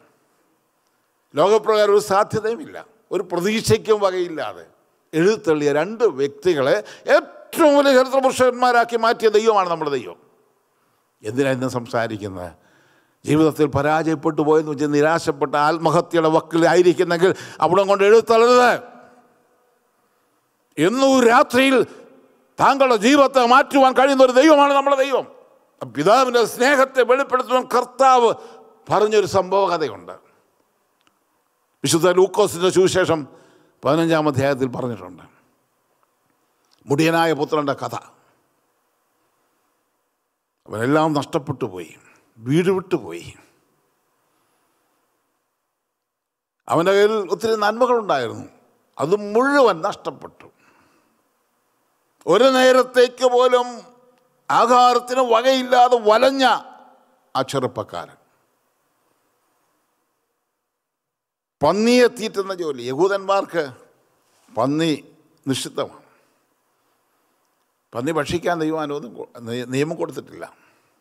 S1: ലോകപ്രകാരം ഒരു സാധ്യതയുമില്ല ഒരു പ്രതീക്ഷയ്ക്കും വകയില്ലാതെ എഴുത്തള്ളിയ രണ്ട് വ്യക്തികളെ ഏറ്റവും വലിയ ചരിത്രപുരുഷന്മാരാക്കി മാറ്റിയ ദൈവമാണ് നമ്മുടെ ദൈവം. എന്തിനാ ഇന്ന് സംസാരിക്കുന്നത്? ജീവിതത്തിൽ പരാജയപ്പെട്ടു പോയെന്ന് വെച്ചാൽ നിരാശപ്പെട്ട ആത്മഹത്യയുടെ വക്കിലായിരിക്കുന്നെങ്കിൽ അവിടെ കൊണ്ട് എഴുത്തള്ളരുത് എന്നും രാത്രിയിൽ താങ്കളുടെ ജീവിതത്തെ മാറ്റുവാൻ കഴിയുന്ന ഒരു ദൈവമാണ് നമ്മുടെ ദൈവം. പിതാവിന്റെ സ്നേഹത്തെ വെളിപ്പെടുത്തുവാൻ കർത്താവ് പറഞ്ഞൊരു സംഭവ കഥയുണ്ട്. വിശുദ്ധ ലൂക്കോസിന്റെ സുവിശേഷം പതിനഞ്ചാം അധ്യായത്തിൽ പറഞ്ഞിട്ടുണ്ട്. മുടിയനായ പുത്രന്റെ കഥ. അവനെല്ലാം നഷ്ടപ്പെട്ടു പോയി. വീട് വിട്ടുപോയി അവന്റെ കയ്യിൽ ഒത്തിരി നന്മകളുണ്ടായിരുന്നു. അത് മുഴുവൻ നഷ്ടപ്പെട്ടു. ഒരു നേരത്തേക്ക് പോലും ആഹാരത്തിന് വകയില്ലാതെ വലഞ്ഞ ആ ചെറുപ്പക്കാരൻ. പന്നിയെ തീറ്റുന്ന ജോലി. യഹൂദന്മാർക്ക് പന്നി നിഷിദ്ധമാണ്. പന്നി ഭക്ഷിക്കാൻ ദൈവം നിയമം കൊടുത്തിട്ടില്ല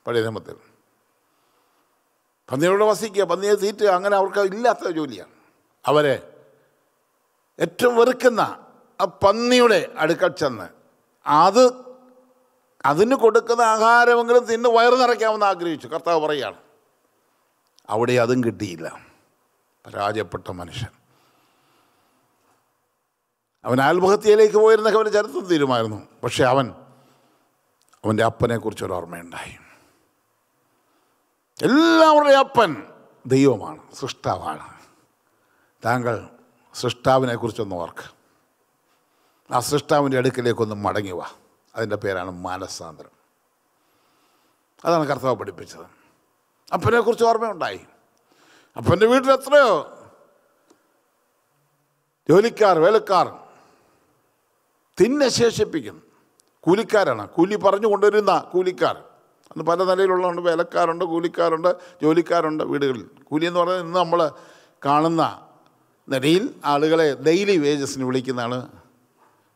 S1: പഴയ നിയമത്തിൽ. പന്നിയോട് വസിക്കുക പന്നിയെ തീറ്റുക അങ്ങനെ അവർക്ക് ഇല്ലാത്ത ജോലിയാണ്. അവരെ ഏറ്റവും വെറുക്കുന്ന ആ പന്നിയുടെ അടുക്കൽ ചെന്ന് അത് അതിന് കൊടുക്കുന്ന ആഹാരമെങ്കിലും തിന്ന് വയറ് നിറയ്ക്കാമെന്ന് ആഗ്രഹിച്ചു. കർത്താവ് പറയുകയാണ് അവിടെ അതും കിട്ടിയില്ല. പരാജയപ്പെട്ട മനുഷ്യൻ. അവൻ ആത്മഹത്യയിലേക്ക് പോയിരുന്നൊക്കെ അവന്റെ ചരിത്രം തീരുമായിരുന്നു. പക്ഷെ അവൻ അവന്റെ അപ്പനെക്കുറിച്ച് ഒരു ഓർമ്മയുണ്ടായി. എല്ലാവരുടെയും അപ്പൻ ദൈവമാണ് സൃഷ്ടാവാണ്. താങ്കൾ സൃഷ്ടാവിനെക്കുറിച്ചൊന്ന് ഓർക്കുക. ഓർക്ക് ആ സൃഷ്ടാവിന്റെ അടുക്കിലേക്കൊന്ന് മടങ്ങി വാ. അതിന്റെ പേരാണ് മാനസാന്തരം. അതാണ് കർത്താവ് പഠിപ്പിച്ചത്. അപ്പനെക്കുറിച്ച് ഓർമ്മയുണ്ടായി. അപ്പന്റെ വീട്ടിൽ എത്രയോ ജോലിക്കാർ വേലക്കാർ തിന്നെ ശേഷിപ്പിക്കും കൂലിക്കാരാണ്. കൂലി പറഞ്ഞു കൊണ്ടുവരുന്ന കൂലിക്കാർ. അന്ന് പല നിലയിലുള്ളതുകൊണ്ട് വേലക്കാരുണ്ട് കൂലിക്കാരുണ്ട് ജോലിക്കാരുണ്ട് വീടുകളിൽ. കൂലി എന്ന് പറഞ്ഞാൽ ഇന്ന് നമ്മൾ കാണുന്ന നിലയിൽ ആളുകളെ ഡെയിലി വേജസിന് വിളിക്കുന്നതാണ്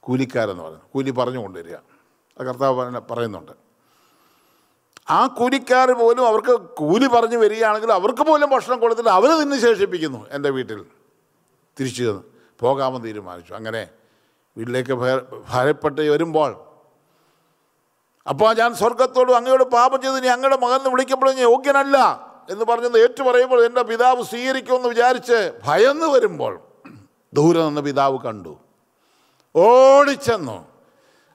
S1: കൂലിക്കാരെന്ന് പറയുന്നത് കൂലി പറഞ്ഞു കൊണ്ടുവരിക. അത് കർത്താവ് പറയുന്നുണ്ട്. ആ കൂലിക്കാർ പോലും അവർക്ക് കൂലി പറഞ്ഞു വരികയാണെങ്കിൽ അവർക്ക് പോലും ഭക്ഷണം കൊടുത്തിട്ട് അവർ നിന്ന് ശേഷിപ്പിക്കുന്നു എന്റെ വീട്ടിൽ. തിരിച്ചു ചെന്ന് പോകാമെന്ന് തീരുമാനിച്ചു. അങ്ങനെ വീട്ടിലേക്ക് ഭയ- ഭയപ്പെട്ട് വരുമ്പോൾ അപ്പോൾ ഞാൻ സ്വർഗത്തോടും അങ്ങയോട് പാപം ചെയ്ത് നീ അങ്ങയുടെ മകൻ ഞാൻ യോഗ്യനല്ല എന്ന് പറഞ്ഞത് ഏറ്റു പറയുമ്പോൾ എന്റെ പിതാവ് സ്വീകരിക്കുമെന്ന് വിചാരിച്ച് ഭയന്ന് വരുമ്പോൾ ദൂരെ നിന്ന് പിതാവ് കണ്ടു. ഓടിച്ചെന്നു.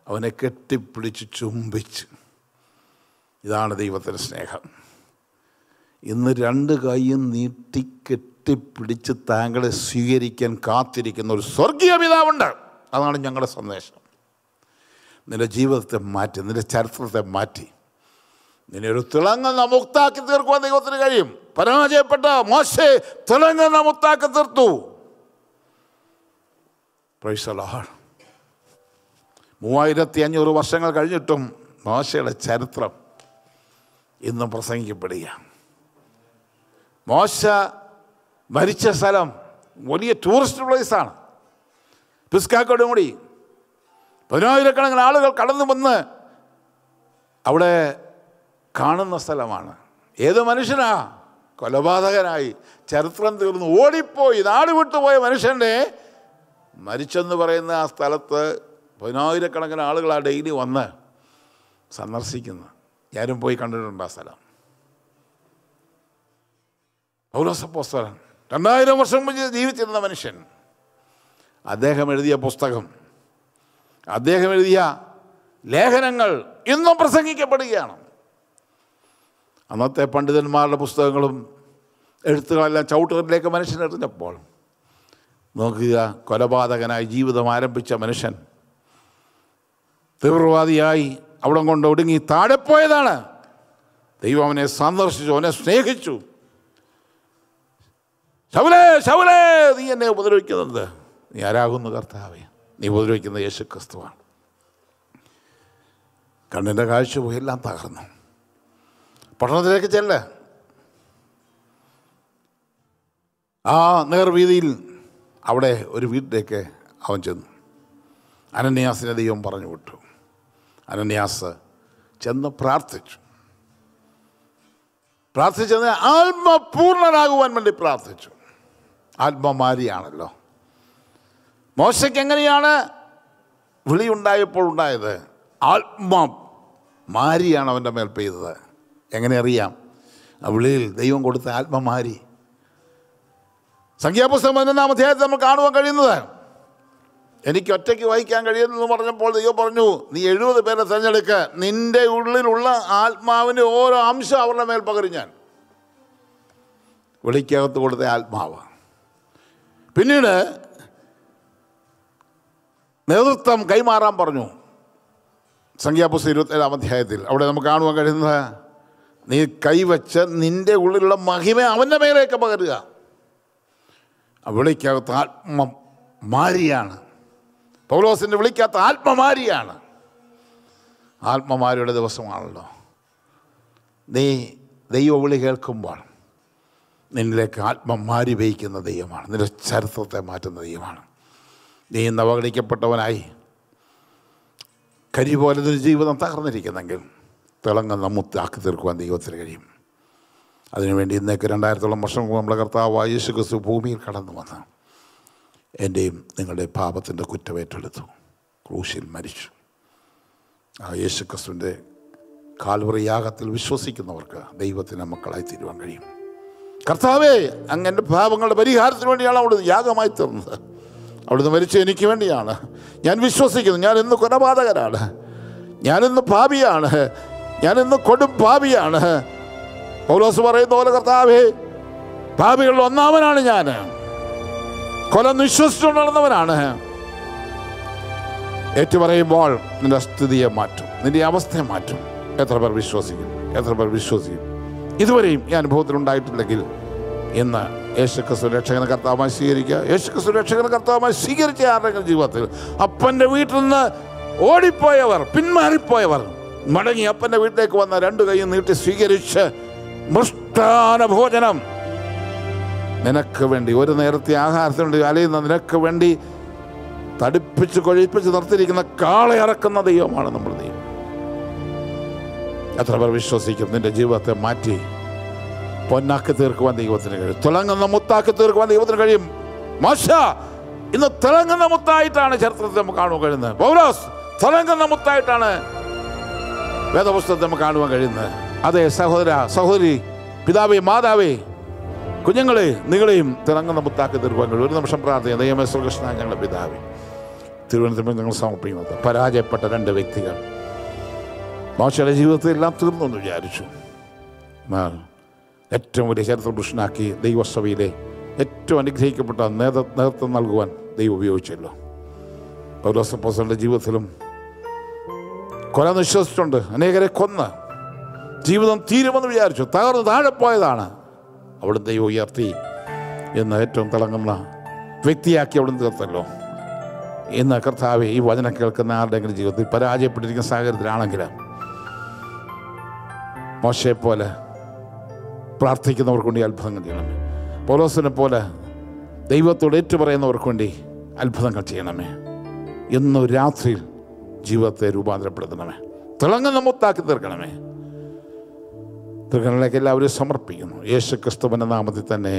S1: അവനെ കെട്ടിപ്പിടിച്ച് ചുംബിച്ച്. ഇതാണ് ദൈവത്തിന്റെ സ്നേഹം. ഇന്ന് രണ്ട് കൈയും നീട്ടി കെട്ടിപ്പിടിച്ച് താങ്കളെ സ്വീകരിക്കാൻ കാത്തിരിക്കുന്ന ഒരു സ്വർഗീയ പിതാവുണ്ട്. അതാണ് ഞങ്ങളുടെ സന്ദേശം. നിന്റെ ജീവിതത്തെ മാറ്റി നിന്റെ ചരിത്രത്തെ മാറ്റി. നിന്നെ ഒരു തിളങ്ങുന്ന മുക്താക്കി തീർക്കുവാൻ ദൈവത്തിന് കഴിയും. പരാജയപ്പെട്ട മോശെ തിളങ്ങുന്ന മുക്താക്കി തീർത്തു. പ്രൈസലാണ് മൂവായിരത്തി അഞ്ഞൂറ് വർഷങ്ങൾ കഴിഞ്ഞിട്ടും മോശയുടെ ചരിത്രം ഇന്നും പ്രസംഗിക്കപ്പെടുക മോശ മരിച്ച സ്ഥലം വലിയ ടൂറിസ്റ്റ് പ്ലേസാണ് പിസ്കാക്കോട് കൂടി പതിനായിരക്കണക്കിന് ആളുകൾ കടന്നു വന്ന് അവിടെ കാണുന്ന സ്ഥലമാണ്. ഏത് മനുഷ്യനാ? കൊലപാതകനായി ചരിത്രം തീർന്നു ഓടിപ്പോയി നാട് വിട്ടുപോയ മനുഷ്യന്റെ മരിച്ചെന്ന് പറയുന്ന ആ സ്ഥലത്ത് പതിനായിരക്കണക്കിന് ആളുകൾ ആ ഡെയിലി വന്ന് സന്ദർശിക്കുന്നു. ഞാനും പോയി കണ്ടിട്ടുണ്ട് ആ സ്ഥലം. പൗലോസപ്പോസ്തലൻ രണ്ടായിരം വർഷം മുമ്പ് ജീവിച്ചിരുന്ന മനുഷ്യൻ. അദ്ദേഹം എഴുതിയ പുസ്തകം അദ്ദേഹം എഴുതിയ ലേഖനങ്ങൾ ഇന്നും പ്രസംഗിക്കപ്പെടുകയാണ്. അന്നത്തെ പണ്ഡിതന്മാരുടെ പുസ്തകങ്ങളും എഴുത്തുകളെല്ലാം ചവിട്ടുകളിലേക്ക് മനുഷ്യൻ എറിഞ്ഞപ്പോൾ നോക്കുക കൊലപാതകനായി ജീവിതം ആരംഭിച്ച മനുഷ്യൻ തീവ്രവാദിയായി അവിടം കൊണ്ട് ഒടുങ്ങി താഴെപ്പോയതാണ് ദൈവം അവനെ സന്ദർശിച്ചു അവനെ സ്നേഹിച്ചു. ശൗലേ ശൗലേ നീ എന്നെ ഉപദ്രവിക്കുന്നത് നീ ആരാകുന്നു കർത്താവേ? നീ ഉപദ്രവിക്കുന്ന യേശു ക്രിസ്തുവാണ് കണ്ണിന്റെ കാഴ്ച പോയി എല്ലാം തകർന്നു. പട്ടണത്തിലേക്ക് ചെല്ല. ആ നേർവീതിയിൽ അവിടെ ഒരു വീട്ടിലേക്ക് അവൻ ചെന്നു. അനന്യാസിനെ ദൈവം പറഞ്ഞു വിട്ടു. അനന്യാസ് ചെന്ന് പ്രാർത്ഥിച്ചു. പ്രാർത്ഥിച്ചത് ആത്മപൂർണനാകുവാൻ വേണ്ടി പ്രാർത്ഥിച്ചു. ആത്മമാരിയാണല്ലോ. മോശയ്ക്ക് എങ്ങനെയാണ് വിളിയുണ്ടായപ്പോൾ ഉണ്ടായത്? ആത്മമാരിയാണ് അവന്റെ മേൽ പെയ്തത്. എങ്ങനെ അറിയാം? ആ വിളിയിൽ ദൈവം കൊടുത്ത ആത്മമാരി. സംഖ്യാപുസ്തകം പതിനൊന്നാം അധ്യായത്തിൽ നമ്മൾ കാണുവാൻ കഴിയുന്നത് എനിക്ക് ഒറ്റയ്ക്ക് വായിക്കാൻ കഴിയുമെന്ന് പറഞ്ഞപ്പോൾ ദൈവം പറഞ്ഞു നീ എഴുപത് പേരെ തിരഞ്ഞെടുക്കുക നിന്റെ ഉള്ളിലുള്ള ആത്മാവിന്റെ ഓരോ അംശം അവരുടെ മേൽ പകരും ഞാൻ. വിളിക്കകത്ത് കൊടുത്ത ആത്മാവ്. പിന്നീട് നേതൃത്വം കൈമാറാൻ പറഞ്ഞു. സംഖ്യാപുസ്തകം ഇരുപത്തേഴാം അധ്യായത്തിൽ. അവിടെ നമുക്ക് കാണുവാൻ കഴിയുന്നത് നീ കൈവച്ച് നിന്റെ ഉള്ളിലുള്ള മഹിമ അവന്റെ മേലേക്ക് പകരുക. വിളിക്കകത്ത് ആത്മ മാരിയാണ് പൗലോസിന്റെ വിളിക്കാത്ത ആത്മമാരിയാണ്. ആത്മമാരിയുടെ ദിവസമാണല്ലോ. നീ ദൈവ വിളി കേൾക്കുമ്പോൾ നിന്നിലേക്ക് ആത്മമാരി വഹിക്കുന്ന ദൈവമാണ്. നിന്റെ ചരിത്രത്തെ മാറ്റുന്ന ദൈവമാണ്. നീ ഇന്ന് അവഗണിക്കപ്പെട്ടവനായി. കരി പോലെ ഒരു ജീവിതം തകർന്നിരിക്കുന്നെങ്കിൽ തിളങ്ങുന്ന മുത്താക്കി തീർക്കുവാൻ ദൈവത്തിന് കഴിയും. അതിനുവേണ്ടി ഇന്നേക്ക് രണ്ടായിരത്തോളം വർഷം നമ്മുടെ കർത്താവ് യേശു ക്രിസ്തു ഭൂമിയിൽ കടന്നു വന്ന് എന്റെയും നിങ്ങളുടെ പാപത്തിന്റെ കുറ്റമേറ്റെടുത്തു ക്രൂശിൽ മരിച്ചു. ആ യേശു ക്രിസ്തുവിന്റെ കാൽവറി യാഗത്തിൽ വിശ്വസിക്കുന്നവർക്ക് ദൈവത്തിന് മക്കളായി തീരുവാൻ കഴിയും. കർത്താവേ അങ്ങ് പാപങ്ങളുടെ പരിഹാരത്തിന് വേണ്ടിയാണ് അവിടുന്ന് യാഗമായി തീർന്നത്. അവിടുന്ന് മരിച്ച എനിക്ക് വേണ്ടിയാണ്. ഞാൻ വിശ്വസിക്കുന്നു. ഞാൻ ഇന്ന് കൊലപാതകനാണ്. ഞാനിന്ന് പാപിയാണ്. ഞാനിന്ന് കൊടും പാപിയാണ്. പൗലോസ് പറയുന്ന പോലെ കർത്താവേ പാപികളിൽ ഒന്നാമനാണ് ഞാൻ. കൊല വിശ്വസിച്ചുകൊണ്ട് നടന്നവനാണ്. ഏറ്റുപറയുമ്പോൾ നിന്റെ സ്ഥിതിയെ മാറ്റും നിന്റെ അവസ്ഥയെ മാറ്റും. എത്ര പേർ വിശ്വസിക്കും എത്ര പേർ വിശ്വസിക്കും. ഇതുവരെയും ഈ അനുഭവത്തിൽ ഉണ്ടായിട്ടില്ലെങ്കിൽ ഇന്ന് യേശുക്രിസ്തു സുരക്ഷകന കർത്താവുമായി സ്വീകരിക്കുക യേശുക്രിസ്തു സുരക്ഷകന കർത്താവുമായി സ്വീകരിച്ച ആരുടെങ്കിലും ജീവിതത്തിൽ അപ്പന്റെ വീട്ടിൽ നിന്ന് ഓടിപ്പോയവർ പിന്മാറിപ്പോയവർ മടങ്ങി അപ്പന്റെ വീട്ടിലേക്ക് വന്ന രണ്ട് കൈയും നീട്ടി സ്വീകരിച്ച് മൃഷ്ടാന ഭോജനം നിനക്ക് വേണ്ടി ഒരു നേരത്തെ ആഹാരത്തിന് വേണ്ടി അലയുന്ന നിനക്ക് വേണ്ടി തടിപ്പിച്ച് കൊഴിപ്പിച്ച് നിർത്തിയിരിക്കുന്ന കാളെ ഇറക്കുന്ന ദൈവമാണ് നമ്മൾ ദൈവം എത്ര പേർ വിശ്വസിക്കും നിന്റെ ജീവിതത്തെ മാറ്റി പൊന്നാക്കി തീർക്കുവാൻ ദൈവത്തിന് കഴിയും. തിളങ്ങുന്ന മുത്താക്കി തീർക്കുവാൻ ദൈവത്തിന് കഴിയും. മോശ ഇന്ന് തിളങ്ങുന്ന മുത്തായിട്ടാണ് ചരിത്രത്തിൽ നമുക്ക് കാണുവാൻ കഴിയുന്നത്. പൗലോസ് തിളങ്ങുന്ന മുത്തായിട്ടാണ് വേദപുസ്തകത്തിൽ നമുക്ക് കാണുവാൻ കഴിയുന്നത്. അതെ സഹോദര സഹോദരി പിതാവേ മാതാവേ കുഞ്ഞുങ്ങളെ നിങ്ങളെയും തിളങ്ങുന്ന മുത്താക്കി തീർക്കുവാൻ കഴിയും ഒരു നിമിഷം പ്രാർത്ഥന ദൈവമേ ശ്രീകൃഷ്ണ ഞങ്ങളുടെ പിതാവേ തിരുവനന്തപുരം ഞങ്ങൾ സമർപ്പിക്കുന്നത് പരാജയപ്പെട്ട രണ്ട് വ്യക്തികൾ. മോശയുടെ ജീവിതത്തിൽ എല്ലാം തീർന്നു എന്ന് വിചാരിച്ചു. ഏറ്റവും വലിയ ചരിത്ര പുരുഷനാക്കി ദൈവസഭയിലെ ഏറ്റവും അനുഗ്രഹിക്കപ്പെട്ട നേതൃ നേതൃത്വം നൽകുവാൻ ദൈവം ഉപയോഗിച്ചല്ലോ. പൗലോസപ്പോസന്റെ ജീവിതത്തിലും കൊല നിശ്വസിച്ചിട്ടുണ്ട്. അനേകരെ കൊന്ന് ജീവിതം തീരുമെന്ന് വിചാരിച്ചു. തകർന്ന് താഴെ പോയതാണ്. അവിടെ ദൈവം ഉയർത്തി എന്ന് ഏറ്റവും തിളങ്ങുന്ന വ്യക്തിയാക്കി അവിടെ തീർത്തല്ലോ. ഇന്ന് കർത്താവ് ഈ വചനം കേൾക്കുന്ന ആരുടെങ്കിലും ജീവിതത്തിൽ പരാജയപ്പെട്ടിരിക്കുന്ന സാഹചര്യത്തിലാണെങ്കിൽ മോശയെ പോലെ പ്രാർത്ഥിക്കുന്നവർക്ക് വേണ്ടി അത്ഭുതങ്ങൾ ചെയ്യണമേ. പോലോസിനെ പോലെ ദൈവത്തോട് ഏറ്റുപറയുന്നവർക്ക് വേണ്ടി അത്ഭുതങ്ങൾ ചെയ്യണമേ. ഇന്ന് രാത്രിയിൽ ജീവിതത്തെ രൂപാന്തരപ്പെടുത്തണമേ. തിളങ്ങുന്ന മുത്താക്കി തീർക്കണമേ. തീർക്കണിലേക്ക് എല്ലാവരും സമർപ്പിക്കുന്നു യേശു ക്രിസ്തുവിന്റെ നാമത്തിൽ തന്നെ